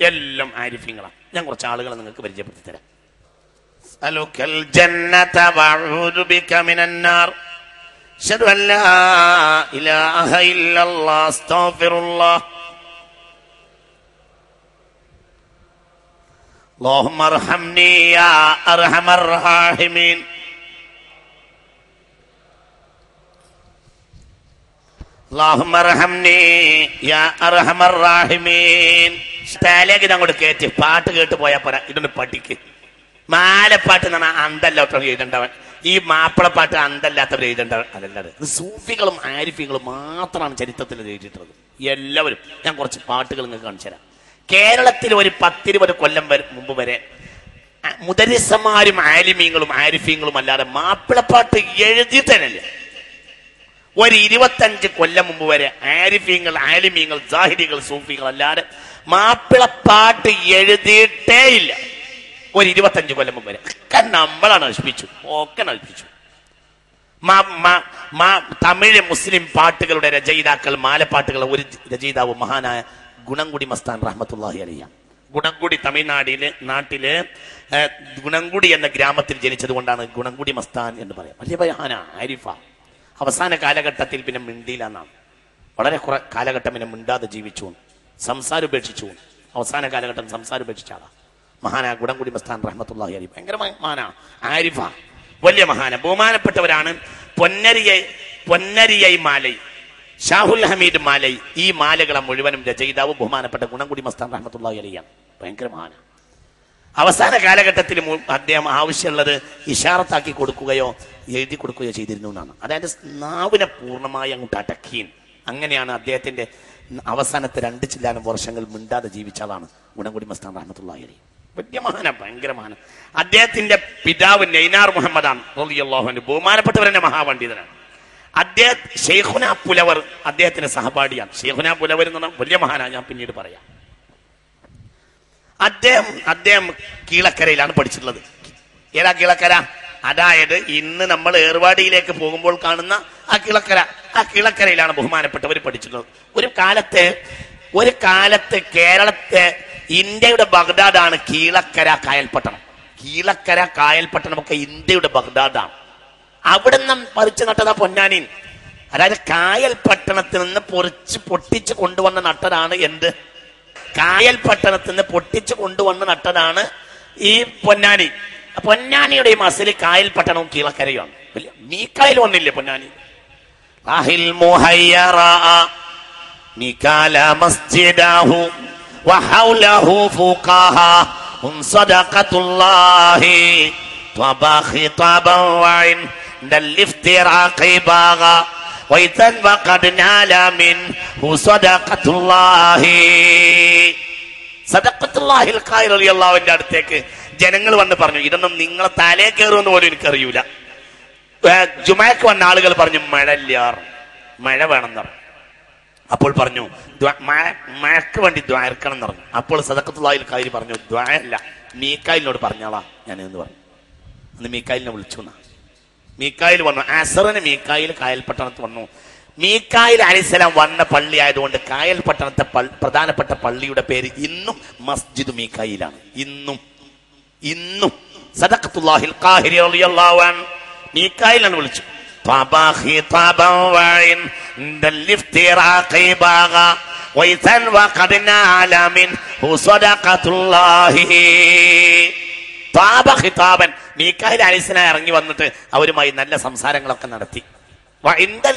എല്ലാം ആരിഫ്യങ്ങളാണ് ഞാൻ കുറച്ച് ആളുകളെ നിങ്ങൾക്ക് പരിചയപ്പെടുത്തി തരാം أسألك الجنة وأعوذ بك من النار أشهد أن لا إله إلا الله أستغفر الله اللهم ارحمني يا أرحم الراحمين اللهم ارحمني يا أرحم الراحمين സ്ഥലേക്ക് അങ്ങോട്ട് കയറ്റി പാട്ട് കേട്ട് പോയാ പോരാ ഇതൊന്ന് പഠിക്ക് മാലപ്പാട്ട് എന്ന് പറഞ്ഞാൽ അന്തല്ലാത്തവർ എഴുതണ്ടവൻ ഈ മാപ്പിളപ്പാട്ട് അന്തല്ലാത്തവർ എഴുതണ്ടവൻ അതല്ലാതെ ഇത് സൂഫികളും ആരിഫികളും മാത്രമാണ് ചരിത്രത്തിൽ ഇത് എഴുതിയിട്ടുള്ളത് എല്ലാവരും ഞാൻ കുറച്ച് പാട്ടുകൾ നിങ്ങൾക്ക് കാണിച്ചു തരാം കേരളത്തിൽ ഒരു പത്തിരുപത് കൊല്ലം വരെ മുമ്പ് വരെ അ- മുദരിസന്മാരും ആലിമീങ്ങളും ആരിഫീങ്ങളും അല്ലാതെ മാപ്പിളപ്പാട്ട് എഴുതി തന്നെയല്ല ഒരു ഇരുപത്തഞ്ച് കൊല്ലം മുമ്പ് വരെ ആരിഫീങ്ങൾ ആലിമീങ്ങൾ ജാഹിദികൾ സൂഫികൾ അല്ലാതെ മാപ്പിളപ്പാട്ട് എഴുതിയിട്ടേ ഇല്ല. ഒരു ഇരുപത്തഞ്ച് കൊല്ലം മുമ്പ് വരെ. ഒക്കെ നമ്മളാണ് നശിപ്പിച്ചു. ഒക്കെ നശിപ്പിച്ചു. തമിഴ് മുസ്ലിം പാട്ടുകളുടെ രചയിതാക്കൾ മാലപ്പാട്ടുകൾ ഒരു രചയിതാവ് മഹാനായ ഗുണംകുടി മസ്താൻ റഹ്മത്തുല്ലാഹി അലിയ ഗുണംകുടി തമിഴ്നാടിലെ നാട്ടിൽ ഗുണംകുടി എന്ന ഗ്രാമത്തിൽ ജനിച്ചത് കൊണ്ടാണ് ഗുണംകുടി മസ്താൻ എന്ന് പറയാം. വലിയ ആരിഫ. അവസാന കാലഘട്ടത്തിൽ പിന്നെ മിണ്ടിയില്ല എന്നാണ്. വളരെ കുറെ കാലഘട്ടം പിന്നെ മിണ്ടാതെ ജീവിച്ചു. സംസാരം ഉപേക്ഷിച്ചു. അവസാന കാലഘട്ടം സംസാരം ഉപേക്ഷിച്ച ആളാ. മഹാന ഗുണംകുടി മസ്താൻ റഹ്മത്തുള്ളാഹി അലി ഭയങ്കര മഹാന. ആരിഫ. വലിയ മഹാന. ബഹുമാനപ്പെട്ടവരാണ് പൊന്നരിയ പൊന്നരിയൈ മാലൈ. ഷാഹുൽ ഹമീദ് മാലൈ. ഈ മാലകളെ മുഴുവനും രചയിതാവ് ബഹുമാനപ്പെട്ട ഗുണംകുടി മസ്താൻ റഹ്മത്തുള്ളാഹി അലിയാണ് ഭയങ്കര മഹാന. അവസാന കാലഘട്ടത്തിൽ അദ്ദേഹം ആവശ്യമുള്ളത് ഇഷാറത്താക്കി കൊടുക്കുകയോ എഴുതി കൊടുക്കുകയോ ചെയ്തിരുന്നു എന്നാണ്. അതായത് നാവിനെ പൂർണമായി അങ്ങോട്ട് അടക്കിയും അങ്ങനെയാണ് അദ്ദേഹത്തിന്റെ അവസാനത്തെ രണ്ട് ചില്ലാനം വർഷങ്ങൾ മിണ്ടാതെ ജീവിച്ചതാണ് ഗുണകുടി മസ്താൻ റഹ്മത്തുള്ളാഹി അലി വലിയ മഹാന ഭയങ്കര അദ്ദേഹത്തിന്റെ പിതാവ് നൈനാർ മുഹമ്മദാണ്. ബഹുമാനപ്പെട്ടവരെന്നെ മഹാപണ്ഡിതനാണ്. അദ്ദേഹം ഷെയ്ഖുന പുലവർ അദ്ദേഹത്തിന്റെ സഹപാഠിയാണ്. ഷെയ്ഖുന പുലവർ എന്ന് പറഞ്ഞാൽ വലിയ മഹാനാണ് ഞാൻ പിന്നീട് പറയാം. അദ്ദേഹം അദ്ദേഹം കീളക്കരയിലാണ് പഠിച്ചിട്ടുള്ളത്. ഏതാ കീളക്കര അതായത് ഇന്ന് നമ്മൾ ഏർവാടിയിലേക്ക് പോകുമ്പോൾ കാണുന്ന ആ കിളക്കര ആ കിളക്കരയിലാണ് ബഹുമാനപ്പെട്ടവർ പഠിച്ചിട്ടുള്ളത്. ഒരു കാലത്ത് ഒരു കാലത്ത് കേരളത്തെ ഇന്ത്യയുടെ ബഗ്ദാദാണ് കീളക്കര കായൽപട്ടണം. കീളക്കര കായൽപട്ടണം ഒക്കെ ഇന്ത്യയുടെ ബഗ്ദാദാണ്. അവിടെ നിന്ന് പറിച്ചു നട്ടതാ പൊന്നാനിൻ അതായത് കായൽപട്ടണത്തിൽ നിന്ന് പൊറിച്ച് പൊട്ടിച്ച് കൊണ്ടുവന്ന നട്ടതാണ് എന്ത്? കായൽ പട്ടണത്തിൽ നിന്ന് പൊട്ടിച്ച് കൊണ്ടുവന്ന നട്ടതാണ് ഈ പൊന്നാനി പൊന്നാനിയുടെ ഈ മസില് കായൽ പട്ടണവും കീളക്കരയുമാണ് വലിയ മീക്കായൽ വന്നില്ലേ പൊന്നാനി അഹിൽ മുഹയ്യറാ ميكال مسجده وحوله فقها هم صدقة الله طبا خطابا وعند الافتراق باغا وإذا وقد نال منه صدقة الله സദക്കത്തുല്ലാഹിൽ ഖായിർ അലിയല്ലാവിന്റെ അടുത്തേക്ക് ജനങ്ങൾ വന്ന് പറഞ്ഞു ഇതൊന്നും നിങ്ങളെ തലേ കയറുമെന്ന് പോലും എനിക്കറിയൂല ഏ, ജുമാക്ക് വന്ന ആളുകൾ പറഞ്ഞു മഴ ഇല്ല മഴ വേണം പറഞ്ഞു അപ്പോൾ പറഞ്ഞു ദ്വ- മഴ- മഴക്ക് വേണ്ടി ദ്വാരക്കണം എന്ന് പറഞ്ഞു അപ്പോൾ സദക്കത്തുള്ളാഹിൽ കായൽ പറഞ്ഞു ദ്വായല്ല മീക്കായിലിനോട് പറഞ്ഞാളാ ഞാൻ എന്ന് പറഞ്ഞു അന്ന് മീക്കായിലിനെ വിളിച്ചു എന്നാ മീക്കായിൽ വന്നു അസറിന് മീക്കായിൽ കായൽ പട്ടണത്ത് വന്നു മീക്കായിൽ അലിസ്ലാം വന്ന പള്ളി ആയതുകൊണ്ട് കായൽ പട്ടണത്തെ പൾ- പ്രധാനപ്പെട്ട പള്ളിയുടെ പേര് ഇന്നും മസ്ജിദ് മീക്കായിലാണ് ഇന്നും ഇന്നും സദക്കത്തുല്ലാഹിൽ ഖാഹിരി റളിയല്ലാഹു അൻഹു മീക്കായിലാണ് വിളിച്ചു طابا خطابا وعين عند الافتراق باغا وإذا وقد نال منه صدقة الله ഹിതാബ ഹിതാബൻ മീക്കാഹിൽ അലിസ്ലാം ഇറങ്ങി വന്നിട്ട് അവരുമായി നല്ല സംസാരങ്ങളൊക്കെ നടത്തി.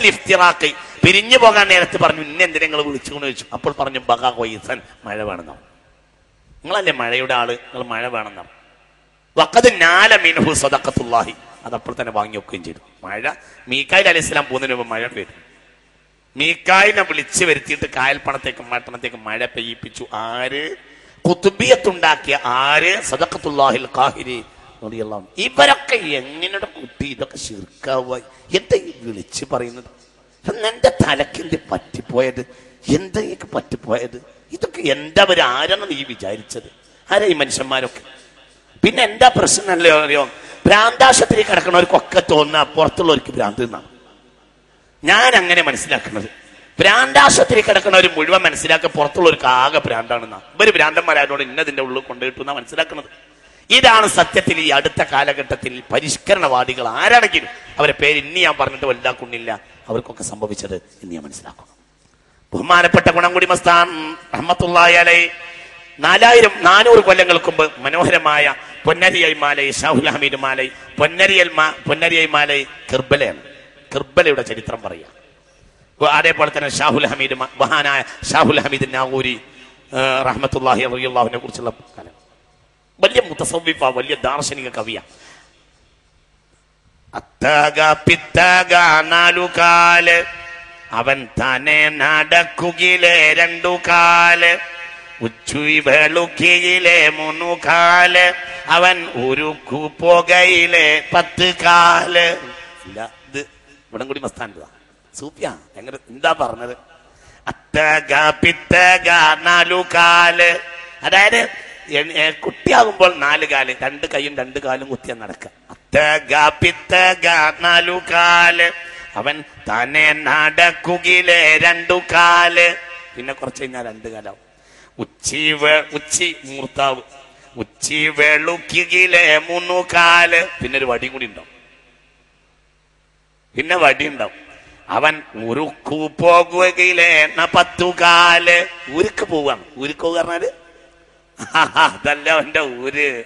ലിഫ്റ്റിറാക്കി പിരിഞ്ഞു പോകാൻ നേരത്ത് പറഞ്ഞു ഇന്നെ എന്തിനെ നിങ്ങൾ വിളിച്ചു കൊണ്ട് ചോദിച്ചു? അപ്പോൾ പറഞ്ഞു ബഹ കൊയ്സൻ മഴ വേണം നിങ്ങളല്ലേ മഴയുടെ ആൾ നിങ്ങൾ മഴ വേണം വക്കത് നാല മീൻഹു സദക്കത്തുല്ലാഹി അതപ്പോൾ തന്നെ വാങ്ങി വെക്കുകയും ചെയ്തു. മഴ മീക്കായി അലിസ്ലാം പോകുന്നതിന് മുമ്പ് മഴ പെയ്തു. മീക്കായിനെ വിളിച്ചു വരുത്തിയിട്ട് കായൽ പണത്തേക്കും മട്ടണത്തേക്കും മഴ പെയ്യിപ്പിച്ചു. ആര്? കുത്തുബിയത്തുണ്ടാക്കിയ ആര്? സദക്കത്തുല്ലാഹിൽ കാഹിരി ഇവരൊക്കെ എങ്ങനെ കുട്ടി ഇതൊക്കെ ശിർക്കാവായി എന്താ ഈ വിളിച്ച് പറയുന്നത്? എന്റെ തലക്ക് എന്ത് പറ്റിപ്പോയത്? എന്താ ഈ പറ്റിപ്പോയത്? ഇതൊക്കെ എന്താ അവർ ആരാണ് നീ വിചാരിച്ചത്? ആരാ ഈ മനുഷ്യന്മാരൊക്കെ? പിന്നെ എന്താ പ്രശ്നമല്ലേ അറിയോ? ഭ്രാന്താശുപത്രി കിടക്കുന്നവർക്കൊക്കെ തോന്നുന്ന പുറത്തുള്ളവർക്ക് ഭ്രാന്ത് എന്നാണ്. ഞാൻ അങ്ങനെ മനസ്സിലാക്കുന്നത്. ഭ്രാന്താശുപത്രി ഒരു മുഴുവൻ മനസ്സിലാക്കുക പുറത്തുള്ള ഒരു ആകെ ഭ്രാന്താണെന്നാ. ഇവർ ഭ്രാന്തന്മാരായതുകൊണ്ട് ഇന്നതിന്റെ ഉള്ളിൽ കൊണ്ടുപോയിട്ടുന്നാ മനസ്സിലാക്കുന്നത്. ഇതാണ് സത്യത്തിൽ ഈ അടുത്ത കാലഘട്ടത്തിൽ പരിഷ്കരണവാദികൾ ആരാണെങ്കിലും അവരെ പേര് ഇനി ഞാൻ പറഞ്ഞിട്ട് വലുതാക്കുന്നില്ല. അവർക്കൊക്കെ സംഭവിച്ചത് ഇന്ന് ഞാൻ മനസ്സിലാക്കുന്നു. ബഹുമാനപ്പെട്ട ഗുണംകുടി മസ്താൻ അലൈഹി നാലായിരം നാനൂറ് കൊല്ലങ്ങൾക്ക് മുമ്പ് മനോഹരമായ പൊന്നരിയൽ മാലൈ ഷാഹുൽ ഹമീദ് മാലൈ പൊന്നരിയൽ മാ പൊന്നരിയൽ മാലൈ കിർബലയാണ്. കിർബലയുടെ ചരിത്രം പറയാം അപ്പൊ അതേപോലെ തന്നെ ഷാഹുൽ ഹമീദ് മഹാനായ ഷാഹുൽ ഹമീദ് നാഗൂരി റഹ്മത്തുല്ലാഹി അള്ളാഹുവിനെ കുറിച്ചുള്ള കാലം വലിയ മുത്തസവിഫ വലിയ ദാർശനിക കവിയ. അത്തക പിത്തക നാലു അവൻ തന്നെ നടക്കുകിലെ രണ്ടു കാൽ ഉച്ചുയി വെളുക്കിയിലെ മൂന്നു കാൽ അവൻ ഉരുക്കു പുകയിലെ പത്ത് കാൽ ഇല്ല ഇത് ഇവിടെ കൂടി മസ്താന്റെ സൂപ്യ എങ്ങനെ എന്താ പറഞ്ഞത്? അത്തക പിത്തക നാലു കാൽ അതായത് കുട്ടിയാകുമ്പോൾ നാല് കാൽ രണ്ട് കൈയും രണ്ട് കാലും കുത്തിയ നടക്കുക അത്തക പിത്തക നാലു കാൽ അവൻ തന്നെ നടക്കുകിലെ രണ്ടു കാൽ പിന്നെ കുറച്ച് കഴിഞ്ഞാൽ രണ്ട് കാലാവും. ഉച്ചി ഉച്ചി മൂർത്താവ് ഉച്ചി വെളുക്കിലെ മൂന്നു കാൽ പിന്നെ ഒരു വടി കൂടി ഉണ്ടാവും. പിന്നെ വടി ഉണ്ടാവും. അവൻ ഉരുക്കു പോകുകയിലേ പത്തുകാൽ ഉരുക്ക് പോവാണ്. ഉരുക്കു പറഞ്ഞാൽ? അതല്ല അവന്റെ ഊര്.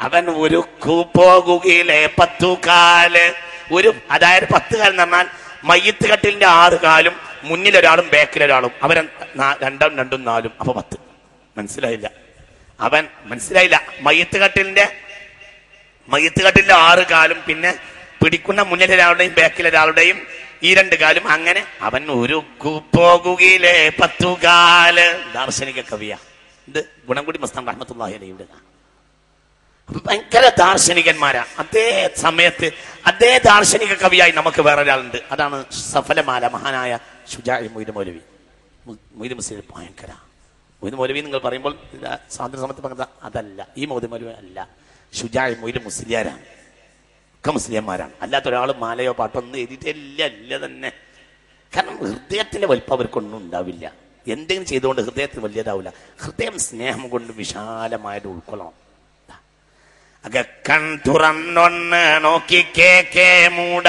അവൻ ഉരുക്കു പോകുകയിലേ പത്തുകാൽ ഒരു അതായത് പത്ത് കാലം എന്ന് പറഞ്ഞാൽ മയ്യത്ത് കട്ടിലിന്റെ ആറ് കാലും മുന്നിൽ മുന്നിലൊരാളും ബാക്കിലൊരാളും അവൻ നാ- രണ്ടും രണ്ടും നാലും. അപ്പൊ പത്ത്. മനസ്സിലായില്ല. അവൻ മനസ്സിലായില്ല. മയ്യത്ത് കട്ടിലിന്റെ മയ്യത്ത് കട്ടിലിന്റെ ആറ് കാലും പിന്നെ പിടിക്കുന്ന മുന്നിലൊരാളുടെയും ബാക്കിലൊരാളുടെയും ഈ രണ്ട് കാലും അങ്ങനെ. അവൻ ഒരു പോകുകയിലെ പത്തുകാൽ ദാർശനിക കവിയ. ഇത് ഗുണംകുടി മസ്താൻ റഹ്മത്തുള്ളാഹി അലൈയുടെ ഭയങ്കര ദാർശനികന്മാരാ. അതേ സമയത്ത് അതേ ദാർശനിക കവിയായി നമുക്ക് വേറെ ഒരാളുണ്ട് അതാണ് സഫലമാല മഹാനായ ഷുജാഇ മൊയ്ത് മൗലവി. മൊയ്ത് മുസ്ലിം ഭയങ്കര. മൊയ്ത് മൗലവി നിങ്ങൾ പറയുമ്പോൾ സ്വാതന്ത്ര്യ സമയത്ത് പറഞ്ഞത് അതല്ല. ഈ മൗദ് മൗലവി അല്ല. ഷുജാഇ മൊയ്ത് മുസ്ലിയാരാണ്. ഒക്കെ മുസ്ലിംമാരാണ് അല്ലാത്ത ഒരാൾ മാലയോ പാട്ടൊന്നും എഴുതിയിട്ടില്ല ഇല്ല തന്നെ. കാരണം ഹൃദയത്തിന്റെ വലിപ്പം അവർക്കൊന്നും ഉണ്ടാവില്ല. എന്തെങ്കിലും ചെയ്തുകൊണ്ട് ഹൃദയത്തിന് വലിയതാവില്ല. ഹൃദയം സ്നേഹം കൊണ്ട് വിശാലമായിട്ട് ഉൾക്കൊള്ളണം. അകക്കൺ തുറന്നൊന്ന് നോക്കി കേക്കേ മൂട.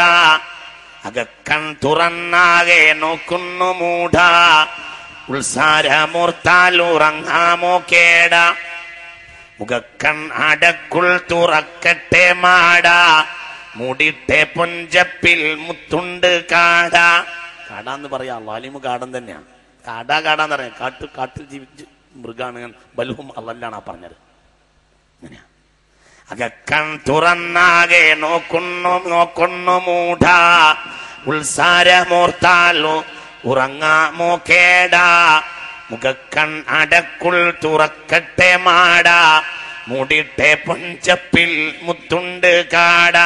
അകക്കൺ തുറന്നാകെ നോക്കുന്നു മൂട. ഉത്സാരമൂർത്താൽ ഉറങ്ങാമോ കേട. മുഖക്കൺ അടക്കുൾ തുറക്കട്ടെ മാട. മൂടിട്ടെ പൊഞ്ചപ്പിൽ മുത്തുണ്ട് കാട. കാട എന്ന് പറയാ വാലിമു കാടൻ തന്നെയാണ്. കാട കാടാന്ന് പറയാം. കാട്ടു കാട്ടിൽ ജീവിച്ച് മൃഗാണ് ബൽഹും അള്ളല്ലാണ് ആ പറഞ്ഞത്. അങ്ങനെയാ അകക്കൺ തുറന്നാകെ നോക്കുന്നു നോക്കുന്നു മൂഢ. ഉത്സാരമോർത്താലോ ഉറങ്ങാമോ കേടാ മുഖക്കൺ അടക്കുൾ തുറക്കട്ടെ മാട. മുടിട്ടെ പൊഞ്ചപ്പിൽ മുത്തുണ്ട് കാട.